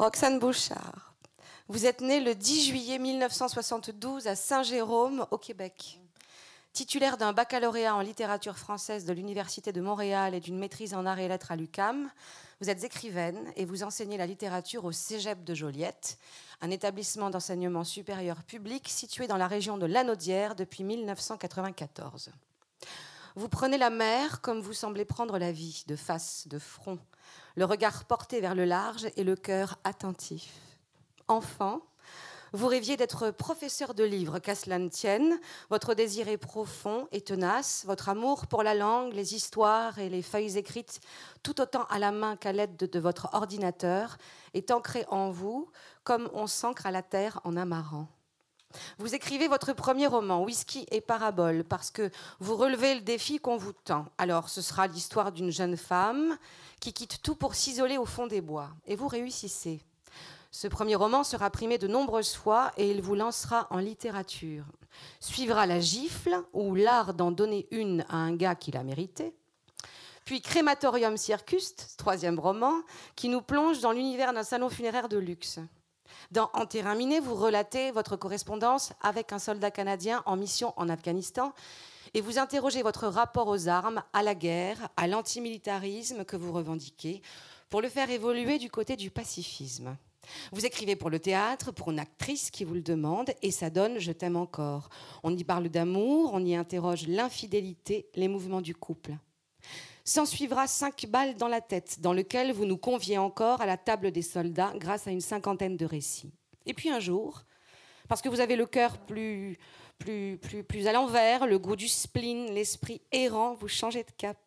Roxane Bouchard, vous êtes née le 10 juillet 1972 à Saint-Jérôme, au Québec. Titulaire d'un baccalauréat en littérature française de l'Université de Montréal et d'une maîtrise en arts et lettres à l'UCAM, vous êtes écrivaine et vous enseignez la littérature au Cégep de Joliette, un établissement d'enseignement supérieur public situé dans la région de Lanaudière depuis 1994. Vous prenez la mer comme vous semblez prendre la vie, de face, de front, le regard porté vers le large et le cœur attentif. Enfant, vous rêviez d'être professeur de livres, qu'à cela ne tienne. Votre désir est profond et tenace. Votre amour pour la langue, les histoires et les feuilles écrites, tout autant à la main qu'à l'aide de, votre ordinateur, est ancré en vous, comme on s'ancre à la terre en amarrant. Vous écrivez votre premier roman, Whisky et Parabole, parce que vous relevez le défi qu'on vous tend. Alors, ce sera l'histoire d'une jeune femme qui quitte tout pour s'isoler au fond des bois. Et vous réussissez. Ce premier roman sera primé de nombreuses fois et il vous lancera en littérature. Suivra La gifle, ou l'art d'en donner une à un gars qui l'a mérité. Puis Crématorium Circus, troisième roman, qui nous plonge dans l'univers d'un salon funéraire de luxe. Dans En terrain miné, vous relatez votre correspondance avec un soldat canadien en mission en Afghanistan et vous interrogez votre rapport aux armes, à la guerre, à l'antimilitarisme que vous revendiquez, pour le faire évoluer du côté du pacifisme. Vous écrivez pour le théâtre, pour une actrice qui vous le demande, et ça donne Je t'aime encore. On y parle d'amour, on y interroge l'infidélité, les mouvements du couple. S'en suivra cinq balles dans la tête, dans lequel vous nous conviez encore à la table des soldats grâce à une cinquantaine de récits. Et puis un jour, parce que vous avez le cœur plus, plus, plus, plus à l'envers, le goût du spleen, l'esprit errant, vous changez de cap.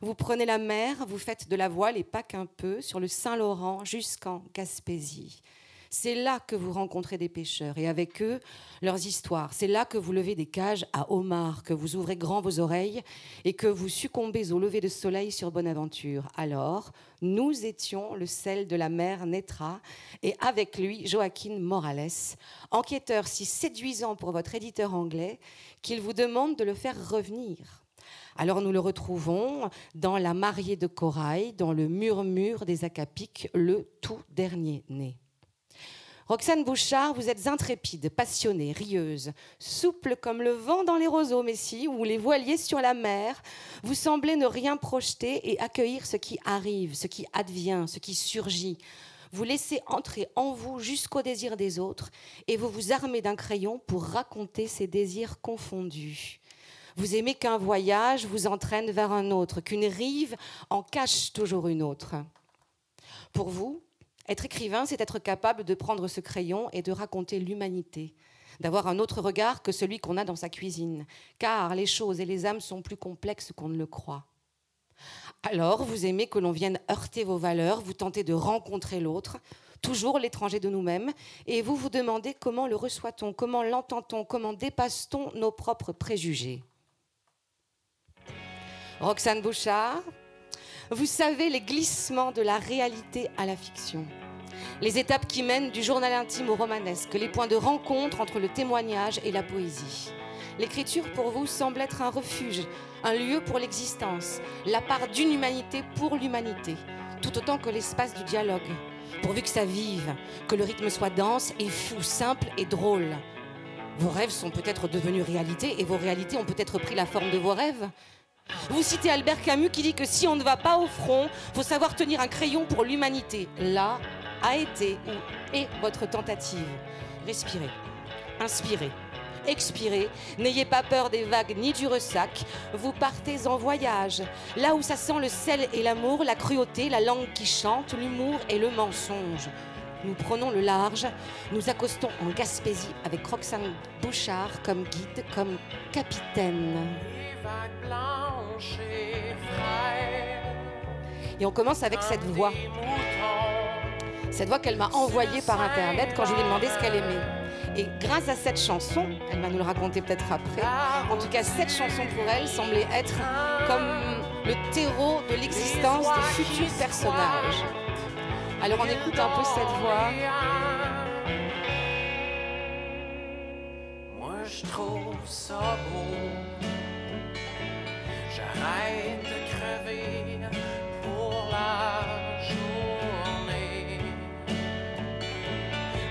Vous prenez la mer, vous faites de la voile et pas qu'un peu, sur le Saint-Laurent jusqu'en Gaspésie. C'est là que vous rencontrez des pêcheurs et avec eux leurs histoires. C'est là que vous levez des cages à homards, que vous ouvrez grand vos oreilles et que vous succombez au lever de soleil sur Bonaventure. Alors, nous étions le sel de la mer naîtra et avec lui Joaquin Morales, enquêteur si séduisant pour votre éditeur anglais qu'il vous demande de le faire revenir. Alors nous le retrouvons dans La mariée de corail, dans le murmure des acapiques, le tout dernier né. Roxane Bouchard, vous êtes intrépide, passionnée, rieuse, souple comme le vent dans les roseaux, Messie, ou les voiliers sur la mer. Vous semblez ne rien projeter et accueillir ce qui arrive, ce qui advient, ce qui surgit. Vous laissez entrer en vous jusqu'au désir des autres et vous vous armez d'un crayon pour raconter ces désirs confondus. Vous aimez qu'un voyage vous entraîne vers un autre, qu'une rive en cache toujours une autre. Pour vous, être écrivain, c'est être capable de prendre ce crayon et de raconter l'humanité, d'avoir un autre regard que celui qu'on a dans sa cuisine, car les choses et les âmes sont plus complexes qu'on ne le croit. Alors, vous aimez que l'on vienne heurter vos valeurs, vous tentez de rencontrer l'autre, toujours l'étranger de nous-mêmes, et vous vous demandez comment le reçoit-on, comment l'entend-on, comment dépasse-t-on nos propres préjugés. Roxane Bouchard, vous savez les glissements de la réalité à la fiction. Les étapes qui mènent du journal intime au romanesque, les points de rencontre entre le témoignage et la poésie. L'écriture pour vous semble être un refuge, un lieu pour l'existence, la part d'une humanité pour l'humanité, tout autant que l'espace du dialogue, pourvu que ça vive, que le rythme soit dense et fou, simple et drôle. Vos rêves sont peut-être devenus réalité et vos réalités ont peut-être pris la forme de vos rêves. Vous citez Albert Camus qui dit que si on ne va pas au front, faut savoir tenir un crayon pour l'humanité. Là a été ou est votre tentative. Respirez, inspirez, expirez. N'ayez pas peur des vagues ni du ressac. Vous partez en voyage, là où ça sent le sel et l'amour, la cruauté, la langue qui chante, l'humour et le mensonge. Nous prenons le large, nous accostons en Gaspésie avec Roxane Bouchard comme guide, comme capitaine. Et on commence avec cette voix. Cette voix qu'elle m'a envoyée par Internet quand je lui ai demandé ce qu'elle aimait. Et grâce à cette chanson, elle va nous le raconter peut-être après, en tout cas cette chanson pour elle semblait être comme le terreau de l'existence des futurs personnages. Alors on écoute un peu cette voix. Moi je trouve ça beau J'arrête de crever pour la journée.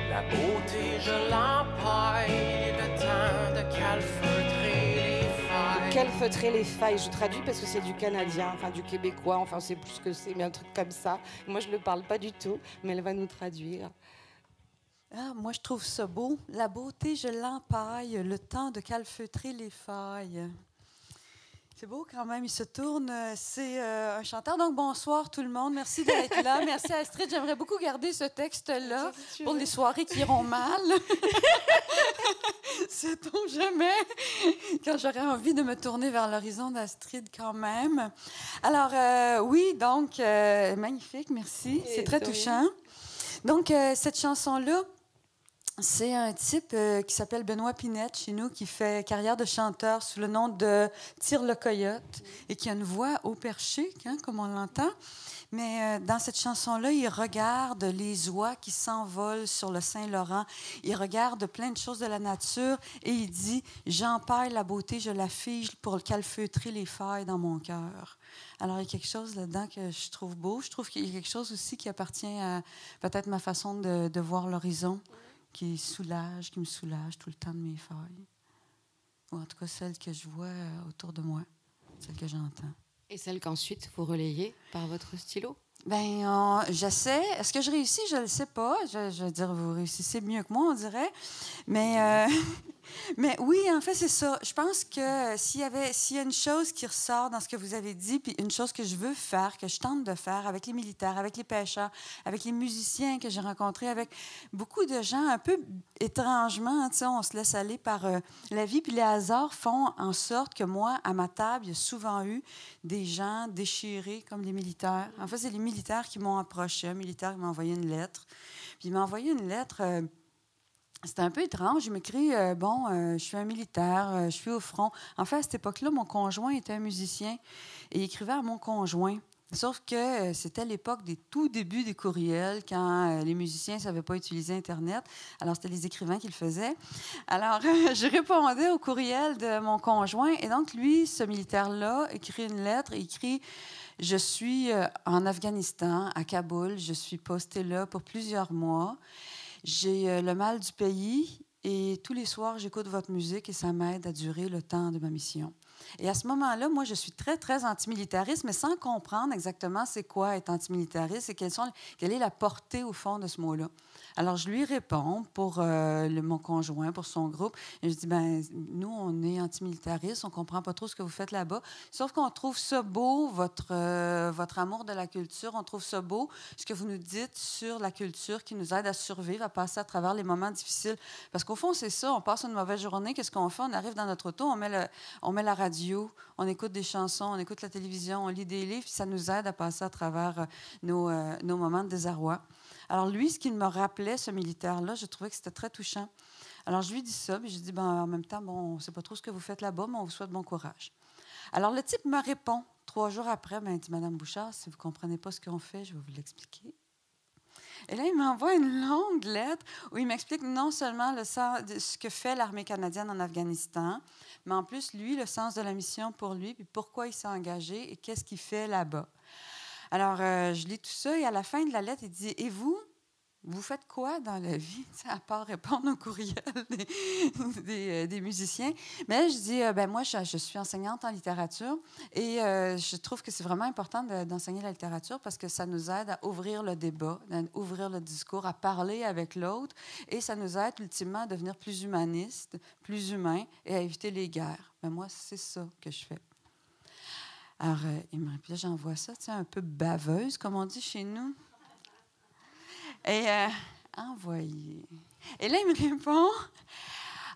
La beauté, je l'empaille, le temps de calfeutrer Calfeutrer les failles, je traduis parce que c'est du canadien, enfin du québécois, enfin c'est plus que c'est, mais un truc comme ça. Moi je ne le parle pas du tout, mais elle va nous traduire. Ah, moi, je trouve ça beau. La beauté, je l'empaille, le temps de calfeutrer les failles. C'est beau quand même, il se tourne. C'est euh, un chanteur. Donc, bonsoir tout le monde. Merci d'être là. Merci Astrid. J'aimerais beaucoup garder ce texte-là pour les soirées qui iront mal. Sait-on jamais? Quand j'aurais envie de me tourner vers l'horizon d'Astrid quand même. Alors, euh, oui, donc, euh, magnifique, merci. C'est très touchant. Donc, euh, cette chanson-là, c'est un type euh, qui s'appelle Benoît Pinette chez nous, qui fait carrière de chanteur sous le nom de Tire le Coyote et qui a une voix au perché, hein, comme on l'entend. Mais euh, dans cette chanson-là, il regarde les oies qui s'envolent sur le Saint-Laurent. Il regarde plein de choses de la nature et il dit J'empaille la beauté, je la fige pour calfeutrer les failles dans mon cœur. Alors, il y a quelque chose là-dedans que je trouve beau. Je trouve qu'il y a quelque chose aussi qui appartient à peut-être ma façon de, de voir l'horizon, qui soulage, qui me soulage tout le temps de mes failles. Ou en tout cas, celles que je vois euh, autour de moi, celles que j'entends. Et celle qu'ensuite vous relayez par votre stylo? Ben, j'essaie. Est-ce que je réussis? Je ne le sais pas. Je, je veux dire, vous réussissez mieux que moi, on dirait. Mais, euh, mais oui, en fait, c'est ça. Je pense que s'il y avait, s'il y a une chose qui ressort dans ce que vous avez dit, puis une chose que je veux faire, que je tente de faire avec les militaires, avec les pêcheurs, avec les musiciens que j'ai rencontrés, avec beaucoup de gens un peu étrangement, tu sais, on se laisse aller par euh, la vie, puis les hasards font en sorte que moi, à ma table, il y a souvent eu des gens déchirés comme les militaires. En fait, c'est les militaires qui m'ont approché. Un militaire qui m'a envoyé une lettre. Puis il m'a envoyé une lettre. euh, c'était un peu étrange. Il m'écrit euh, Bon, euh, je suis un militaire, euh, je suis au front. En fait, à cette époque-là, mon conjoint était un musicien et il écrivait à mon conjoint. Sauf que euh, c'était l'époque des tout débuts des courriels, quand les musiciens ne savaient pas utiliser Internet. Alors, c'était les écrivains qui le faisaient. Alors, je répondais au courriel de mon conjoint. Et donc, lui, ce militaire-là, écrit une lettre, écrit Je suis en Afghanistan, à Kaboul. Je suis posté là pour plusieurs mois. J'ai euh, le mal du pays et tous les soirs, j'écoute votre musique et ça m'aide à durer le temps de ma mission. Et à ce moment-là, moi, je suis très, très antimilitariste, mais sans comprendre exactement c'est quoi être antimilitariste et quelle est la portée au fond de ce mot-là. Alors, je lui réponds pour euh, le- mon conjoint, pour son groupe. Et je dis, ben, nous, on est antimilitariste, on comprend pas trop ce que vous faites là-bas. Sauf qu'on trouve ça beau, votre, euh, votre amour de la culture, on trouve ça beau, ce que vous nous dites sur la culture qui nous aide à survivre, à passer à travers les moments difficiles. Parce qu'au fond, c'est ça, on passe une mauvaise journée, qu'est-ce qu'on fait? On arrive dans notre auto, on met, la radio, on écoute des chansons, on écoute la télévision, on lit des livres, ça nous aide à passer à travers euh, nos, nos moments de désarroi. Alors lui, ce qu'il me rappelait, ce militaire-là, je trouvais que c'était très touchant. Alors je lui dis ça, puis je dis, ben, en même temps, bon, on ne sait pas trop ce que vous faites là-bas, mais on vous souhaite bon courage. Alors le type me répond, trois jours après, ben, il dit, Madame Bouchard, si vous ne comprenez pas ce qu'on fait, je vais vous l'expliquer. Et là, il m'envoie une longue lettre où il m'explique non seulement le sens de ce que fait l'armée canadienne en Afghanistan, mais en plus, lui, le sens de la mission pour lui, puis pourquoi il s'est engagé et qu'est-ce qu'il fait là-bas. Alors, euh, je lis tout ça et à la fin de la lettre, il dit Et vous? Vous faites quoi dans la vie, à part répondre aux courriels euh, des musiciens? Mais je dis, euh, ben moi, je, suis enseignante en littérature et euh, je trouve que c'est vraiment important de- d'enseigner la littérature parce que ça nous aide à ouvrir le débat, à ouvrir le discours, à parler avec l'autre et ça nous aide ultimement à devenir plus humaniste, plus humain et à éviter les guerres. Ben moi, c'est ça que je fais. Alors, il me répond, j'envoie ça, tu sais, un peu baveuse, comme on dit chez nous. Et euh, envoyé. Et là, il me répond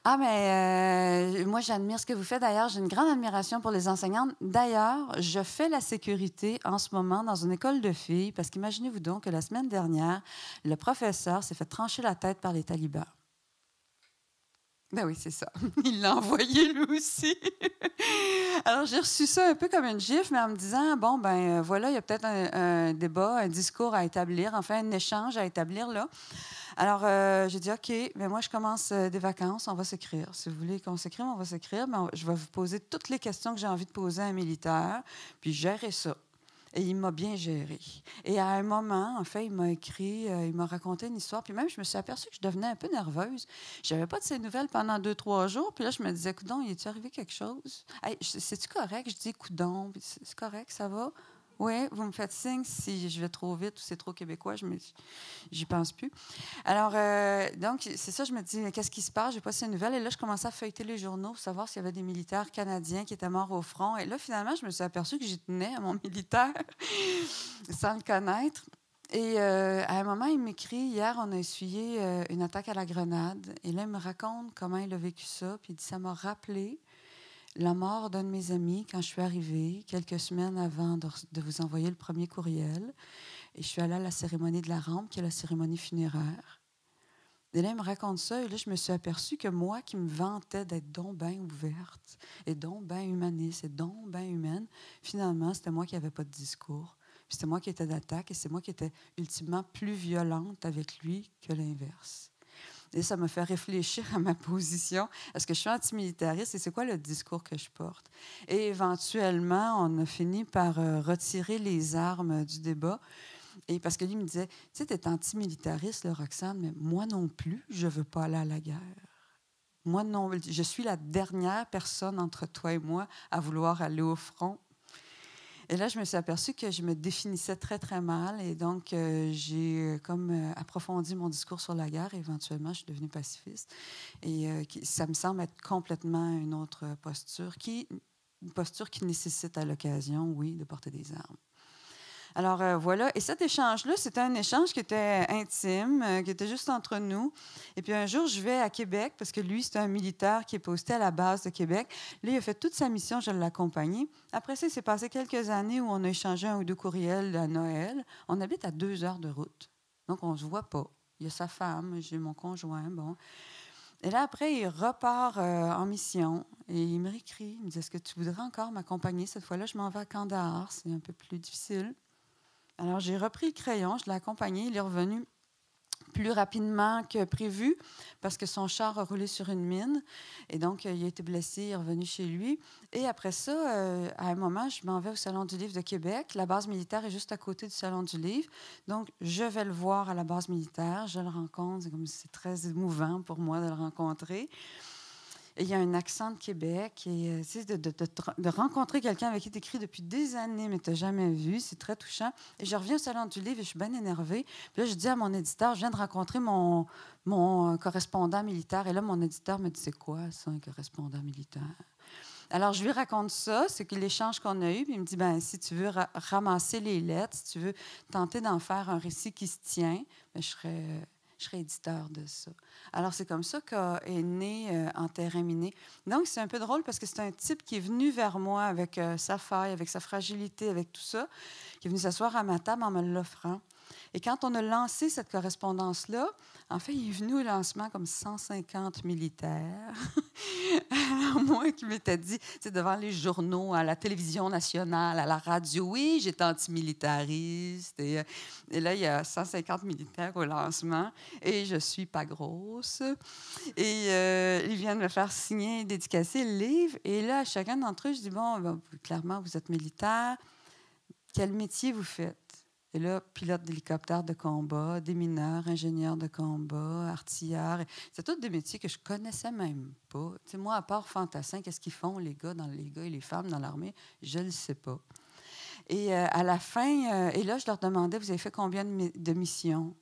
Ah, mais euh, moi, j'admire ce que vous faites. D'ailleurs, j'ai une grande admiration pour les enseignantes. D'ailleurs, je fais la sécurité en ce moment dans une école de filles, parce qu'imaginez-vous donc que la semaine dernière, le professeur s'est fait trancher la tête par les talibans. Ben oui, c'est ça. Il l'a envoyé lui aussi. Alors, j'ai reçu ça un peu comme une gifle, mais en me disant, bon, ben euh, voilà, il y a peut-être un, débat, un discours à établir, enfin, un échange à établir là. Alors, euh, j'ai dit, OK, mais moi, je commence euh, des vacances, on va s'écrire. Si vous voulez qu'on s'écrive, on va s'écrire, je vais vous poser toutes les questions que j'ai envie de poser à un militaire, puis gérer ça. Et il m'a bien géré. Et à un moment, en fait, il m'a écrit, euh, il m'a raconté une histoire. Puis même, je me suis aperçue que je devenais un peu nerveuse. J'avais pas de ces nouvelles pendant deux, trois jours. Puis là, je me disais, coudon, il est arrivé quelque chose? Hey, je- c'est-tu correct? Je dis, coudon, c'est correct, ça va? Oui, vous me faites signe si je vais trop vite ou c'est trop québécois, je j'y pense plus. Alors, euh, donc, c'est ça, je me dis, qu'est-ce qui se passe? J'ai pas ces nouvelles. Et là, je commençais à feuilleter les journaux pour savoir s'il y avait des militaires canadiens qui étaient morts au front. Et là, finalement, je me suis aperçue que j'y tenais à mon militaire sans le connaître. Et euh, à un moment, il m'écrit Hier, on a essuyé euh, une attaque à la grenade. Et là, il me raconte comment il a vécu ça. Puis il dit Ça m'a rappelé la mort d'un de mes amis quand je suis arrivée, quelques semaines avant de, vous envoyer le premier courriel. Et je suis allée à la cérémonie de la rampe, qui est la cérémonie funéraire. Et là, il me raconte ça, et là, je me suis aperçue que moi, qui me vantais d'être donc bien ouverte, et donc bien humaniste, et donc bien humaine, finalement, c'était moi qui n'avais pas de discours. C'était moi qui étais d'attaque, et c'est moi qui étais ultimement plus violente avec lui que l'inverse. Et ça me fait réfléchir à ma position. Est-ce que je suis antimilitariste et c'est quoi le discours que je porte? Et éventuellement, on a fini par euh, retirer les armes du débat. Et parce que lui me disait, tu sais, tu es antimilitariste, Roxane, mais moi non plus, je veux pas aller à la guerre. Moi non, je suis la dernière personne entre toi et moi à vouloir aller au front. Et là, je me suis aperçue que je me définissais très, très mal. Et donc, euh, j'ai euh, comme euh, approfondi mon discours sur la guerre. Et éventuellement, je suis devenue pacifiste. Et ça me semble être complètement une autre posture, qui, une posture qui nécessite à l'occasion, oui, de porter des armes. Alors euh, voilà, et cet échange-là, c'était un échange qui était intime, euh, qui était juste entre nous. Et puis un jour, je vais à Québec, parce que lui, c'est un militaire qui est posté à la base de Québec. Lui, il a fait toute sa mission, je l'ai accompagné. Après ça, il s'est passé quelques années où on a échangé un ou deux courriels à Noël. On habite à deux heures de route, donc on ne se voit pas. Il y a sa femme, j'ai mon conjoint, bon. Et là, après, il repart euh, en mission et il me réécrit. Il me dit Est-ce que tu voudrais encore m'accompagner? Cette fois-là, je m'en vais à Kandahar, c'est un peu plus difficile. Alors, j'ai repris le crayon, je l'ai accompagné. Il est revenu plus rapidement que prévu parce que son char a roulé sur une mine. Et donc, euh, il a été blessé, il est revenu chez lui. Et après ça, euh, à un moment, je m'en vais au Salon du Livre de Québec. La base militaire est juste à côté du Salon du Livre. Donc, je vais le voir à la base militaire. Je le rencontre. C'est très émouvant pour moi de le rencontrer. Il y a un accent de Québec. Et euh, de, de- rencontrer quelqu'un avec qui tu écris depuis des années, mais tu n'as jamais vu, c'est très touchant. Et je reviens au Salon du Livre et je suis bien énervée. Puis là, je dis à mon éditeur, je viens de rencontrer mon, euh, correspondant militaire. Et là, mon éditeur me dit, c'est quoi ça, un correspondant militaire? Alors, je lui raconte ça, c'est l'échange qu'on a eu, puis il me dit, ben, si tu veux ra- ramasser les lettres, si tu veux tenter d'en faire un récit qui se tient, ben, je serais, je éditeur de ça. Alors, c'est comme ça qu'est né euh, En terrain miné. Donc, c'est un peu drôle parce que c'est un type qui est venu vers moi avec euh, sa faille, avec sa fragilité, avec tout ça, qui est venu s'asseoir à ma table en me l'offrant. Et quand on a lancé cette correspondance-là, en fait, il est venu au lancement comme 150 militaires. Moi qui m'étais dit, c'est devant les journaux, à la télévision nationale, à la radio, oui, j'étais antimilitariste. Et, et là, il y a 150 militaires au lancement et je suis pas grosse. Et euh, ils viennent me faire signer, dédicacer le livre. Et là, à chacun d'entre eux, je dis, bon, ben, clairement, vous êtes militaire. Quel métier vous faites? Et là, pilote d'hélicoptère de combat, démineur, ingénieur de combat, artilleur. C'est tous des métiers que je connaissais même pas. Tu sais, moi, à part fantassin, qu'est-ce qu'ils font, les gars, dans, les gars et les femmes dans l'armée? Je ne le sais pas. Et euh, à la fin, euh, et là, je leur demandais, vous avez fait combien de, de missions?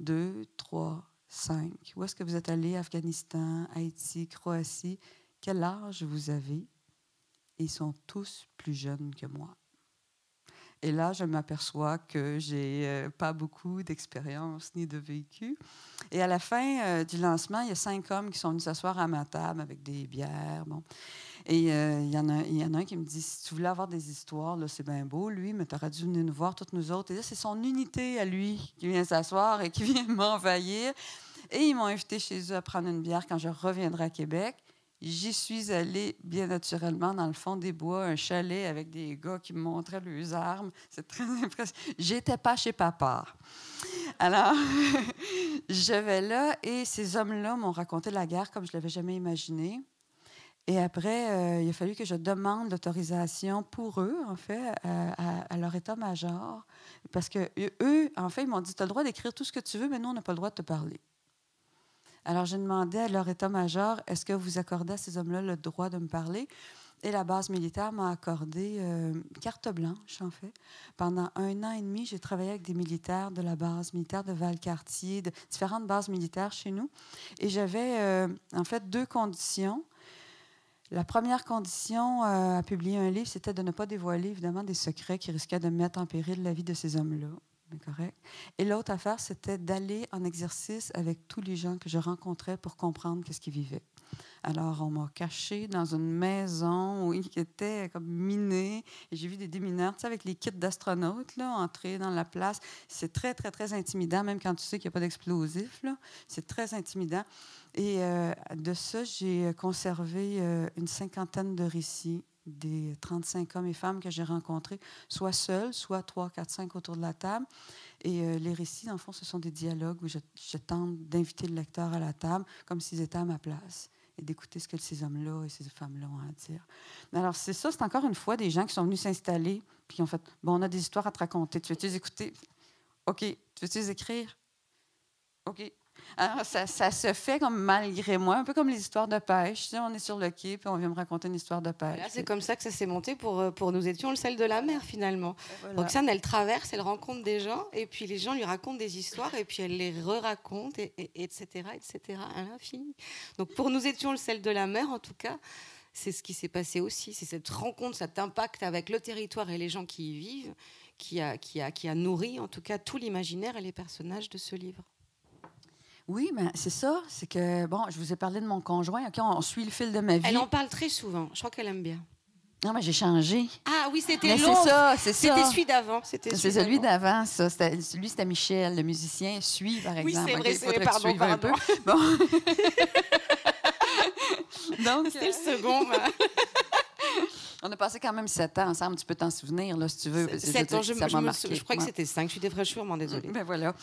Deux, trois, cinq. Où est-ce que vous êtes allé? Afghanistan, Haïti, Croatie. Quel âge vous avez? Ils sont tous plus jeunes que moi. Et là, je m'aperçois que j'ai euh, pas beaucoup d'expérience ni de vécu. Et à la fin euh, du lancement, il y a cinq hommes qui sont venus s'asseoir à ma table avec des bières. Bon. Et euh, il, y en a, y en a un qui me dit Si tu voulais avoir des histoires, c'est bien beau, lui, mais tu aurais dû venir nous voir, toutes nous autres. Et là, c'est son unité à lui qui vient s'asseoir et qui vient m'envahir. Et ils m'ont invité chez eux à prendre une bière quand je reviendrai à Québec. J'y suis allée bien naturellement dans le fond des bois, un chalet avec des gars qui me montraient leurs armes. C'est très impressionnant. J'étais pas chez papa. Alors, je vais là et ces hommes-là m'ont raconté la guerre comme je l'avais jamais imaginé. Et après, euh, il a fallu que je demande l'autorisation pour eux, en fait, à, leur état-major. Parce que eux, en fait, ils m'ont dit, tu as le droit d'écrire tout ce que tu veux, mais nous, on n'a pas le droit de te parler. Alors, j'ai demandé à leur état-major, est-ce que vous accordez à ces hommes-là le droit de me parler? Et la base militaire m'a accordé euh, carte blanche, en fait. Pendant un an et demi, j'ai travaillé avec des militaires de la base militaire de Valcartier, de différentes bases militaires chez nous. Et j'avais, euh, en fait, deux conditions. La première condition euh, à publier un livre, c'était de ne pas dévoiler, évidemment, des secrets qui risquaient de mettre en péril la vie de ces hommes-là. Et l'autre affaire, c'était d'aller en exercice avec tous les gens que je rencontrais pour comprendre qu'est-ce qu'ils vivaient. Alors, on m'a caché dans une maison qui était comme minée. Et j'ai vu des démineurs, tu sais, avec les kits d'astronautes, là, entrer dans la place. C'est très, très, très intimidant, même quand tu sais qu'il n'y a pas d'explosifs, là. C'est très intimidant. Et euh, de ça, j'ai conservé euh, une cinquantaine de récits des 35 hommes et femmes que j'ai rencontrés, soit seuls, soit 3, 4, 5 autour de la table. Et euh, les récits, en fond, ce sont des dialogues où je, tente d'inviter le lecteur à la table comme s'ils étaient à ma place et d'écouter ce que ces hommes-là et ces femmes-là ont à dire. Alors, c'est ça, c'est encore une fois des gens qui sont venus s'installer puis qui ont fait Bon, on a des histoires à te raconter. Tu veux-tu les écouter OK. Tu veux-tu les écrire OK. Alors, ça, ça se fait comme malgré moi, un peu comme les histoires de pêche. Tu sais, on est sur le quai, puis on vient me raconter une histoire de pêche. C'est comme ça que ça s'est monté pour, euh, pour nous étions le sel de la mer finalement. Voilà. Roxane, elle traverse, elle rencontre des gens, et puis les gens lui racontent des histoires, et puis elle les re-raconte, et, et- etc., etc., à l'infini. Donc pour nous étions le sel de la mer, en tout cas, c'est ce qui s'est passé aussi. C'est cette rencontre, cet impact avec le territoire et les gens qui y vivent, qui a, qui a, qui a nourri, en tout cas, tout l'imaginaire et les personnages de ce livre. Oui, mais c'est ça. C'est que, bon, je vous ai parlé de mon conjoint. OK, on suit le fil de ma vie. Elle en parle très souvent. Je crois qu'elle aime bien. Non, mais j'ai changé. Ah oui, c'était Mais c'est ça, c'est ça. C'était celui d'avant. C'était C'est celui d'avant, ça. Lui, c'était Michel, le musicien. Suis, par Oui, exemple. c'est OK, vrai, il c'est vrai, tu pardon, suives un pardon. peu. Bon. Donc, C'était le second. On a passé quand même sept ans ensemble. Tu peux t'en souvenir, là, si tu veux. Sept ans, je, ça je me sou- je crois que c'était cinq. Je suis défraîchement désolée. Ben voilà.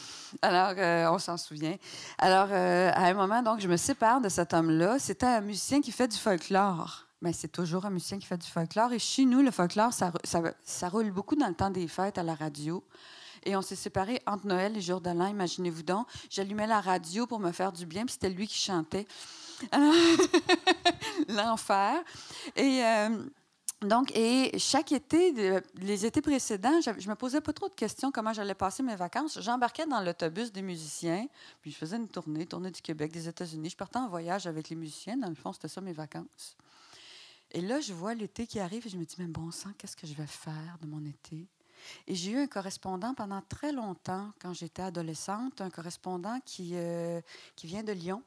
Alors, euh, on s'en souvient. Alors, euh, à un moment, donc, je me sépare de cet homme-là. C'était un musicien qui fait du folklore. Mais c'est toujours un musicien qui fait du folklore. Et chez nous, le folklore, ça, rou- ça, ça roule beaucoup dans le temps des fêtes à la radio. Et on s'est séparés entre Noël et Jour de l'An, imaginez-vous donc. J'allumais la radio pour me faire du bien, puis c'était lui qui chantait. L'enfer. Et. euh, donc, et chaque été, les étés précédents, je me posais pas trop de questions comment j'allais passer mes vacances. J'embarquais dans l'autobus des musiciens, puis je faisais une tournée, tournée du Québec, des États-Unis. Je partais en voyage avec les musiciens. Dans le fond, c'était ça mes vacances. Et là, je vois l'été qui arrive et je me dis, mais bon sang, qu'est-ce que je vais faire de mon été? Et j'ai eu un correspondant pendant très longtemps, quand j'étais adolescente, un correspondant qui, euh, qui vient de Lyon.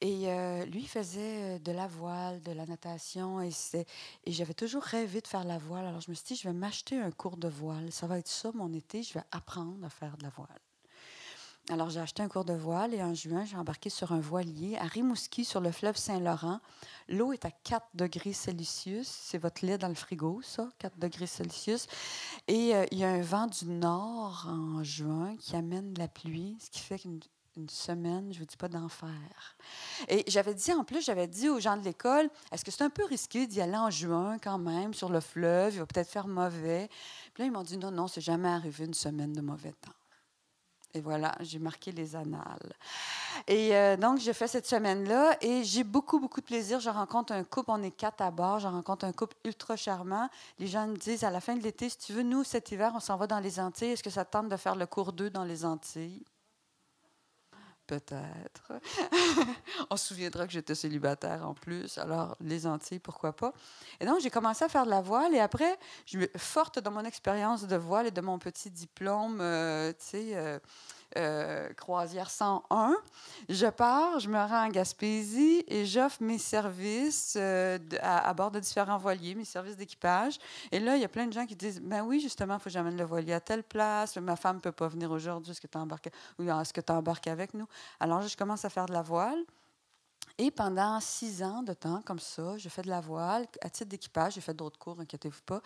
Et euh, lui, faisait euh, de la voile, de la natation, et j'avais toujours rêvé de faire la voile. Alors je me suis dit, je vais m'acheter un cours de voile. Ça va être ça mon été, je vais apprendre à faire de la voile. Alors, j'ai acheté un cours de voile et en juin, j'ai embarqué sur un voilier à Rimouski, sur le fleuve Saint-Laurent. L'eau est à 4 degrés Celsius. C'est votre lait dans le frigo, ça, 4 degrés Celsius. Et euh, il y a un vent du nord en juin qui amène de la pluie, ce qui fait qu'une une semaine, je ne vous dis pas d'enfer. Et j'avais dit, en plus, j'avais dit aux gens de l'école, est-ce que c'est un peu risqué d'y aller en juin quand même, sur le fleuve, il va peut-être faire mauvais. Puis là, ils m'ont dit, non, non, c'est jamais arrivé une semaine de mauvais temps. Et voilà, j'ai marqué les annales. Et euh, donc, j'ai fait cette semaine-là et j'ai beaucoup, beaucoup de plaisir. Je rencontre un couple, on est quatre à bord. Je rencontre un couple ultra charmant. Les gens me disent à la fin de l'été, si tu veux, nous, cet hiver, on s'en va dans les Antilles. Est-ce que ça te tente de faire le cours 2 dans les Antilles? Peut-être. on se souviendra que j'étais célibataire en plus. Alors, les Antilles, pourquoi pas? Et donc, j'ai commencé à faire de la voile. Et après, je, forte de mon expérience de voile et de mon petit diplôme, euh, tu sais, euh, euh, croisière 101, je pars, je me rends en Gaspésie et j'offre mes services euh, à, bord de différents voiliers, mes services d'équipage. Et là, il y a plein de gens qui disent Ben oui, justement, il faut que j'amène le voilier à telle place. Ma femme ne peut pas venir aujourd'hui. Est-ce que tu embarques, est-ce que avec nous? Alors, je commence à faire de la voile. Et pendant six ans de temps, comme ça, j'ai fait de la voile. À titre d'équipage, j'ai fait d'autres cours, inquiétez-vous pas.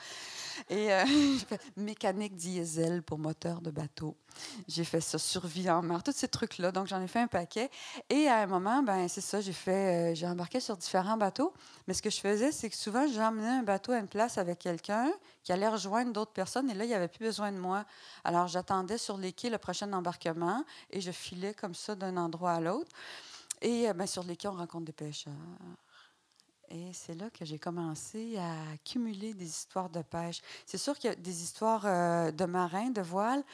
Et euh, j'ai fait mécanique diesel pour moteur de bateau. J'ai fait ça, survie en mer, tous ces trucs-là. Donc, j'en ai fait un paquet. Et à un moment, ben c'est ça, j'ai fait, euh, j'ai embarqué sur différents bateaux. Mais ce que je faisais, c'est que souvent, j'emmenais un bateau à une place avec quelqu'un qui allait rejoindre d'autres personnes. Et là, il n'y avait plus besoin de moi. Alors, j'attendais sur les quais le prochain embarquement et je filais comme ça d'un endroit à l'autre. Et ben, sur les quais, on rencontre des pêcheurs. Et c'est là que j'ai commencé à accumuler des histoires de pêche. C'est sûr qu'il y a des histoires euh, de marins, de voile,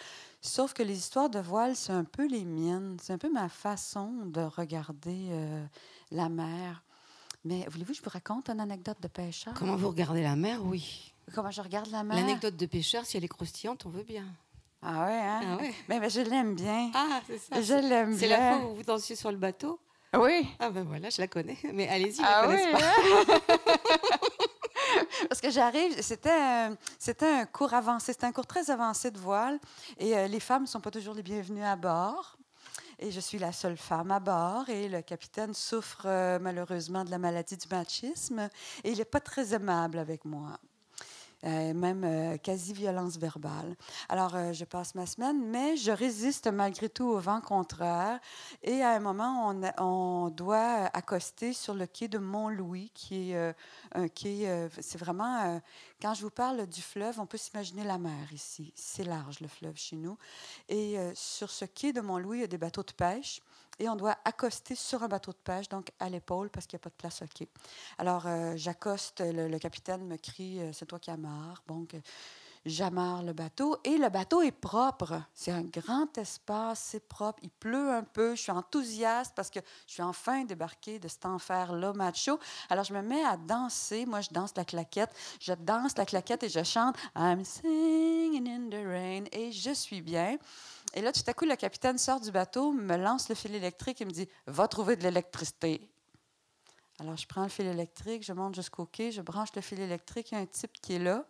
sauf que les histoires de voile, c'est un peu les miennes. C'est un peu ma façon de regarder euh, la mer. Mais voulez-vous que je vous raconte une anecdote de pêcheur? Comment vous regardez la mer? Oui. Comment je regarde la mer? L'anecdote de pêcheur, si elle est croustillante, on veut bien. Ah ouais, hein? Ah ouais. Mais, mais je l'aime bien. Ah, c'est ça. je l'aime bien. C'est la fois où vous dansiez sur le bateau? Oui. Ah ben voilà, je la connais. Mais allez-y, Ah la oui, pas. Parce que j'arrive, c'était un, c'était un cours avancé, c'était un cours très avancé de voile, et euh, les femmes ne sont pas toujours les bienvenues à bord. Et je suis la seule femme à bord, et le capitaine souffre euh, malheureusement de la maladie du machisme, et il n'est pas très aimable avec moi. Euh, même euh, quasi-violence verbale. Alors, euh, je passe ma semaine, mais je résiste malgré tout au vent contraire. Et à un moment, on, on doit accoster sur le quai de Mont-Louis, qui est un quai. c'est vraiment. quand je vous parle du fleuve, on peut s'imaginer la mer ici. C'est large, le fleuve, chez nous. Et sur ce quai de Mont-Louis, il y a des bateaux de pêche. Et on doit accoster sur un bateau de pêche, donc à l'épaule, parce qu'il n'y a pas de place au. Alors, euh, j'accoste, le, capitaine me crie euh, C'est toi qui amarres. Que j'amarre le bateau. Et le bateau est propre. C'est un grand espace, c'est propre. Il pleut un peu. Je suis enthousiaste parce que je suis enfin débarquée de cet enfer-là, macho. Alors, je me mets à danser. Moi, je danse la claquette. Je danse la claquette et je chante I'm singing in the rain. Et je suis bien. Et là, tout à coup, le capitaine sort du bateau, me lance le fil électrique et me dit Va trouver de l'électricité. Alors, je prends le fil électrique, je monte jusqu'au quai, je branche le fil électrique. Il y a un type qui est là.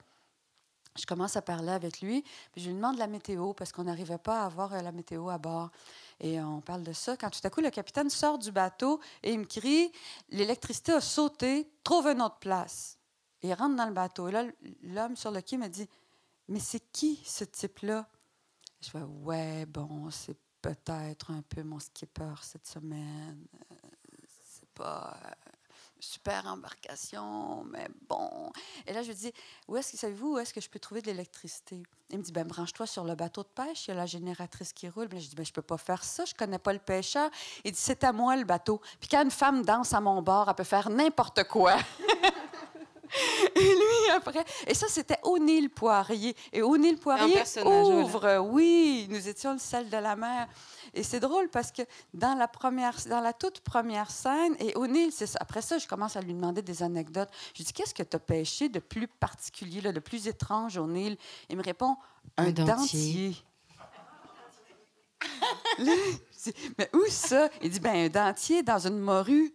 Je commence à parler avec lui, puis je lui demande la météo parce qu'on n'arrivait pas à avoir euh, la météo à bord. Et on parle de ça. Quand tout à coup, le capitaine sort du bateau et il me crie L'électricité a sauté, trouve une autre place. Il rentre dans le bateau. Et là, l'homme sur le quai me dit Mais c'est qui ce type-là? Je fais Ouais, bon, c'est peut-être un peu mon skipper cette semaine. Euh, C'est pas. Super embarcation, mais bon. Et là, je lui dis, où est-ce que, savez-vous, où est-ce que je peux trouver de l'électricité? Il me dit, ben, branche-toi sur le bateau de pêche, il y a la génératrice qui roule. Ben, je dis, ben, je peux pas faire ça, je connais pas le pêcheur. Il dit, c'est à moi le bateau. Puis quand une femme danse à mon bord, elle peut faire n'importe quoi. Et lui, après. Et ça, c'était O'Neill Poirier. Et O'Neill Poirier ouvre. Oui, nous étions le sel de la mer. Et c'est drôle parce que dans la, première, dans la toute première scène, et O'Neill, c'est ça. Après ça, je commence à lui demander des anecdotes. Je lui dis Qu'est-ce que tu as pêché de plus particulier, là, de plus étrange, O'Neill? Il me répond Un, Un dentier. dentier. Là, je dis, mais où ça? Il dit, ben un dentier dans une morue.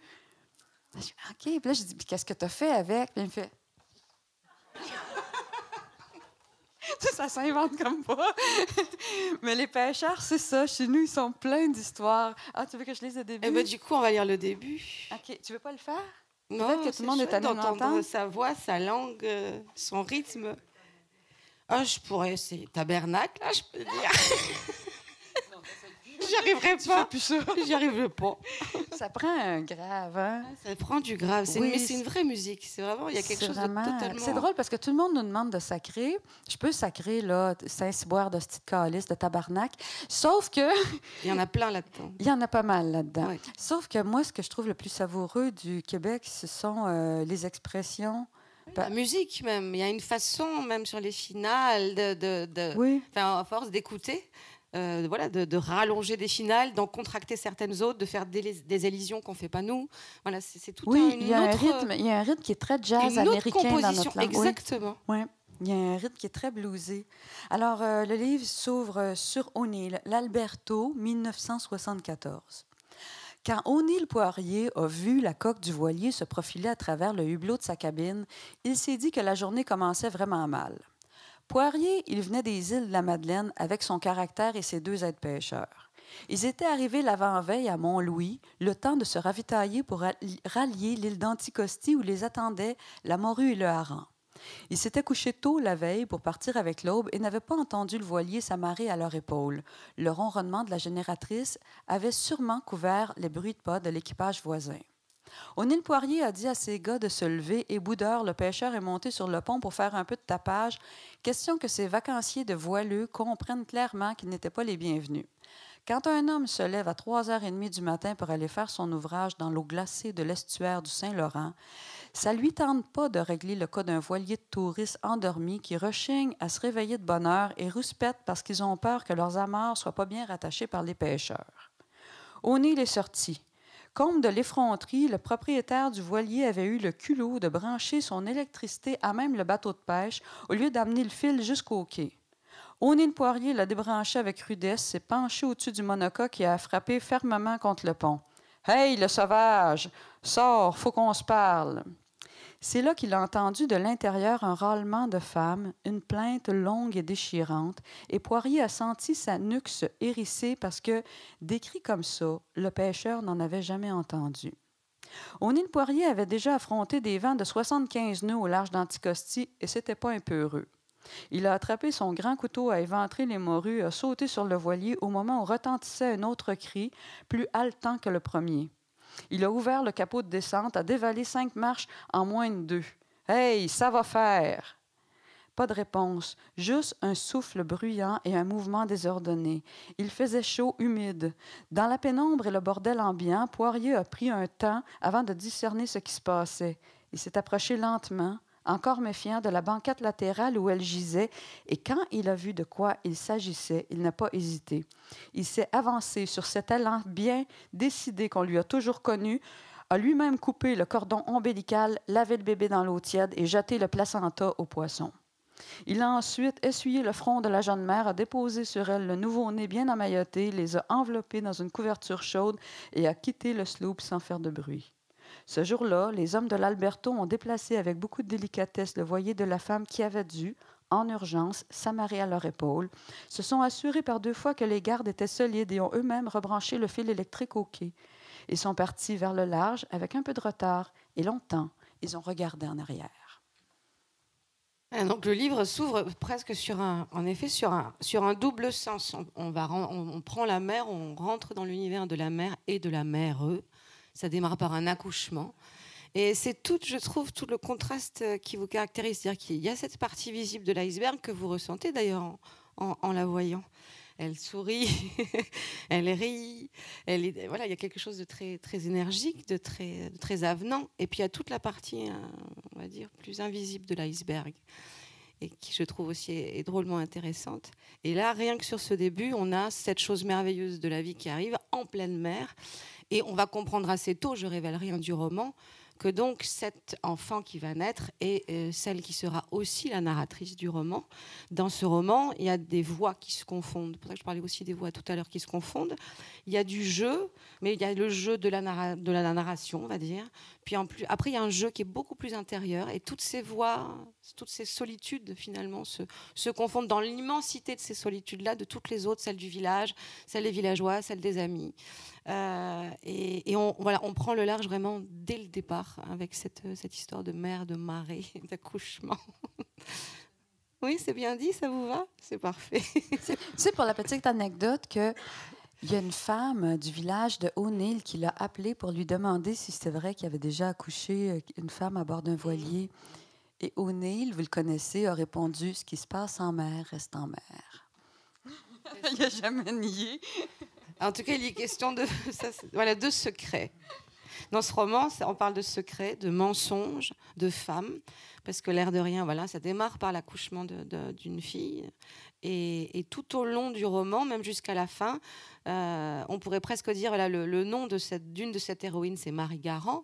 Je dis, OK. Puis là, je dis, qu'est-ce que tu as fait avec? Puis il me fait. ça, s'invente comme pas. mais les pêcheurs, c'est ça. Chez nous, ils sont pleins d'histoires. Ah, tu veux que je lise le début? Eh ben, du coup, on va lire le début. OK. Tu veux pas le faire? Non, Peut-être que tout le monde est d'entendre l'entendre. sa voix, sa langue, euh, son rythme. Ah, je pourrais, c'est tabernacle, là, je peux dire. J'y arriverai pas. plus ça. J'y arriverai pas. Ça prend un grave, hein? Ça prend du grave. C'est Oui, mais c'est une vraie musique. C'est vraiment, il y a quelque chose vraiment- de totalement. C'est drôle parce que tout le monde nous demande de sacrer. Je peux sacrer, là, Saint-Cyboire de petite calice, de tabarnak. Sauf que, Il y en a plein là-dedans. il y en a pas mal là-dedans. Sauf que moi, ce que je trouve le plus savoureux du Québec, ce sont euh, les expressions. La musique même. Il y a une façon, même sur les finales, de, de, de- Oui. enfin, à force d'écouter, euh, voilà, de, de rallonger des finales, d'en contracter certaines autres, de faire des, des élisions qu'on fait pas nous. Voilà, c'est tout Oui, un, y, a un rythme, il y a un rythme qui est très jazz une autre américain dans notre langue. Exactement. Oui, il y a un rythme qui est très bluesé. Alors, euh, le livre s'ouvre euh, sur O'Neill, l'Alberto, 1974. Quand O'Neill Poirier a vu la coque du voilier se profiler à travers le hublot de sa cabine, il s'est dit que la journée commençait vraiment mal. Poirier, il venait des îles de la Madeleine avec son caractère et ses deux aides-pêcheurs. Ils étaient arrivés l'avant-veille à Mont-Louis, le temps de se ravitailler pour rallier l'île d'Anticosti où les attendaient la morue et le hareng. Ils s'étaient couchés tôt la veille pour partir avec l'aube et n'avaient pas entendu le voilier s'amarrer à leur épaule. Le ronronnement de la génératrice avait sûrement couvert les bruits de pas de l'équipage voisin. O'Neill Poirier a dit à ses gars de se lever et Boudeur, le pêcheur, est monté sur le pont pour faire un peu de tapage, question que ces vacanciers de voileux comprennent clairement qu'ils n'étaient pas les bienvenus. Quand un homme se lève à 3h30 du matin pour aller faire son ouvrage dans l'eau glacée de l'estuaire du Saint-Laurent, ça lui tente pas de régler le cas d'un voilier de touristes endormis qui rechignent à se réveiller de bonne heure et rouspètent parce qu'ils ont peur que leurs amarres soient pas bien rattachées par les pêcheurs. O'Neill est sorti. Comme de l'effronterie, le propriétaire du voilier avait eu le culot de brancher son électricité à même le bateau de pêche au lieu d'amener le fil jusqu'au quai. O'Neill Poirier l'a débranché avec rudesse, s'est penché au-dessus du monocoque et a frappé fermement contre le pont. Hey, le sauvage! Sors, faut qu'on se parle! C'est là qu'il a entendu de l'intérieur un râlement de femme, une plainte longue et déchirante, et Poirier a senti sa nuque se hérisser parce que, décrit comme ça, le pêcheur n'en avait jamais entendu. O'Neill Poirier avait déjà affronté des vents de 75 nœuds au large d'Anticosti et c'était pas un peu heureux. Il a attrapé son grand couteau à éventrer les morues a sauté sur le voilier au moment où retentissait un autre cri, plus haletant que le premier. Il a ouvert le capot de descente, a dévalé cinq marches en moins de deux. Hey, ça va faire! Pas de réponse, juste un souffle bruyant et un mouvement désordonné. Il faisait chaud, humide. Dans la pénombre et le bordel ambiant, Poirier a pris un temps avant de discerner ce qui se passait. Il s'est approché lentement, encore méfiant de la banquette latérale où elle gisait, et quand il a vu de quoi il s'agissait, il n'a pas hésité. Il s'est avancé sur cet élan bien décidé qu'on lui a toujours connu, a lui-même coupé le cordon ombilical, lavé le bébé dans l'eau tiède et jeté le placenta au poisson. Il a ensuite essuyé le front de la jeune mère, a déposé sur elle le nouveau-né bien emmailloté, les a enveloppés dans une couverture chaude et a quitté le sloop sans faire de bruit. Ce jour-là, les hommes de l'Alberto ont déplacé avec beaucoup de délicatesse le voilier de la femme qui avait dû, en urgence, s'amarrer à leur épaule, se sont assurés par deux fois que les gardes étaient solides et ont eux-mêmes rebranché le fil électrique au quai. Ils sont partis vers le large avec un peu de retard et longtemps, ils ont regardé en arrière. Ah, donc le livre s'ouvre presque sur un, en effet, sur un, double sens. On, va, on, on prend la mer, on rentre dans l'univers de la mer et de la mer, eux. Ça démarre par un accouchement. Et c'est tout, je trouve, tout le contraste euh, qui vous caractérise. C'est-à-dire qu'il y a cette partie visible de l'iceberg que vous ressentez d'ailleurs en, la voyant. Elle sourit, elle rit, voilà, il y a quelque chose de très, très énergique, de très, très avenant. Et puis il y a toute la partie, euh, on va dire, plus invisible de l'iceberg et qui je trouve aussi est, drôlement intéressante. Et là, rien que sur ce début, on a cette chose merveilleuse de la vie qui arrive en pleine mer et on va comprendre assez tôt, je révèle rien du roman, que donc cette enfant qui va naître est euh, celle qui sera aussi la narratrice du roman. Dans ce roman, il y a des voix qui se confondent. Pour ça que je parlais aussi des voix tout à l'heure qui se confondent. Il y a du jeu, mais il y a le jeu de la narration, on va dire. Puis en plus, après, il y a un jeu qui est beaucoup plus intérieur et toutes ces voix, toutes ces solitudes finalement se, confondent dans l'immensité de ces solitudes-là, de toutes les autres, celles du village, celles des villageois, celles des amis. Euh, et, on, voilà, on prend le large vraiment dès le départ avec cette, cette histoire de mer, de marée, d'accouchement. oui, c'est bien dit, ça vous va? C'est parfait. C'est pour la petite anecdote que il y a une femme du village de O'Neill qui l'a appelé pour lui demander si c'était vrai qu'il avait déjà accouché euh, une femme à bord d'un voilier. Et O'Neill, vous le connaissez, a répondu Ce qui se passe en mer reste en mer. il n'a jamais nié. En tout cas, il est question de, voilà, de secret. Dans ce roman, on parle de secret, de mensonges, de femmes, parce que l'air de rien, voilà, ça démarre par l'accouchement d'une fille. Et, tout au long du roman, même jusqu'à la fin, euh, on pourrait presque dire voilà, le, nom d'une de, de cette héroïne, c'est Marie Garand,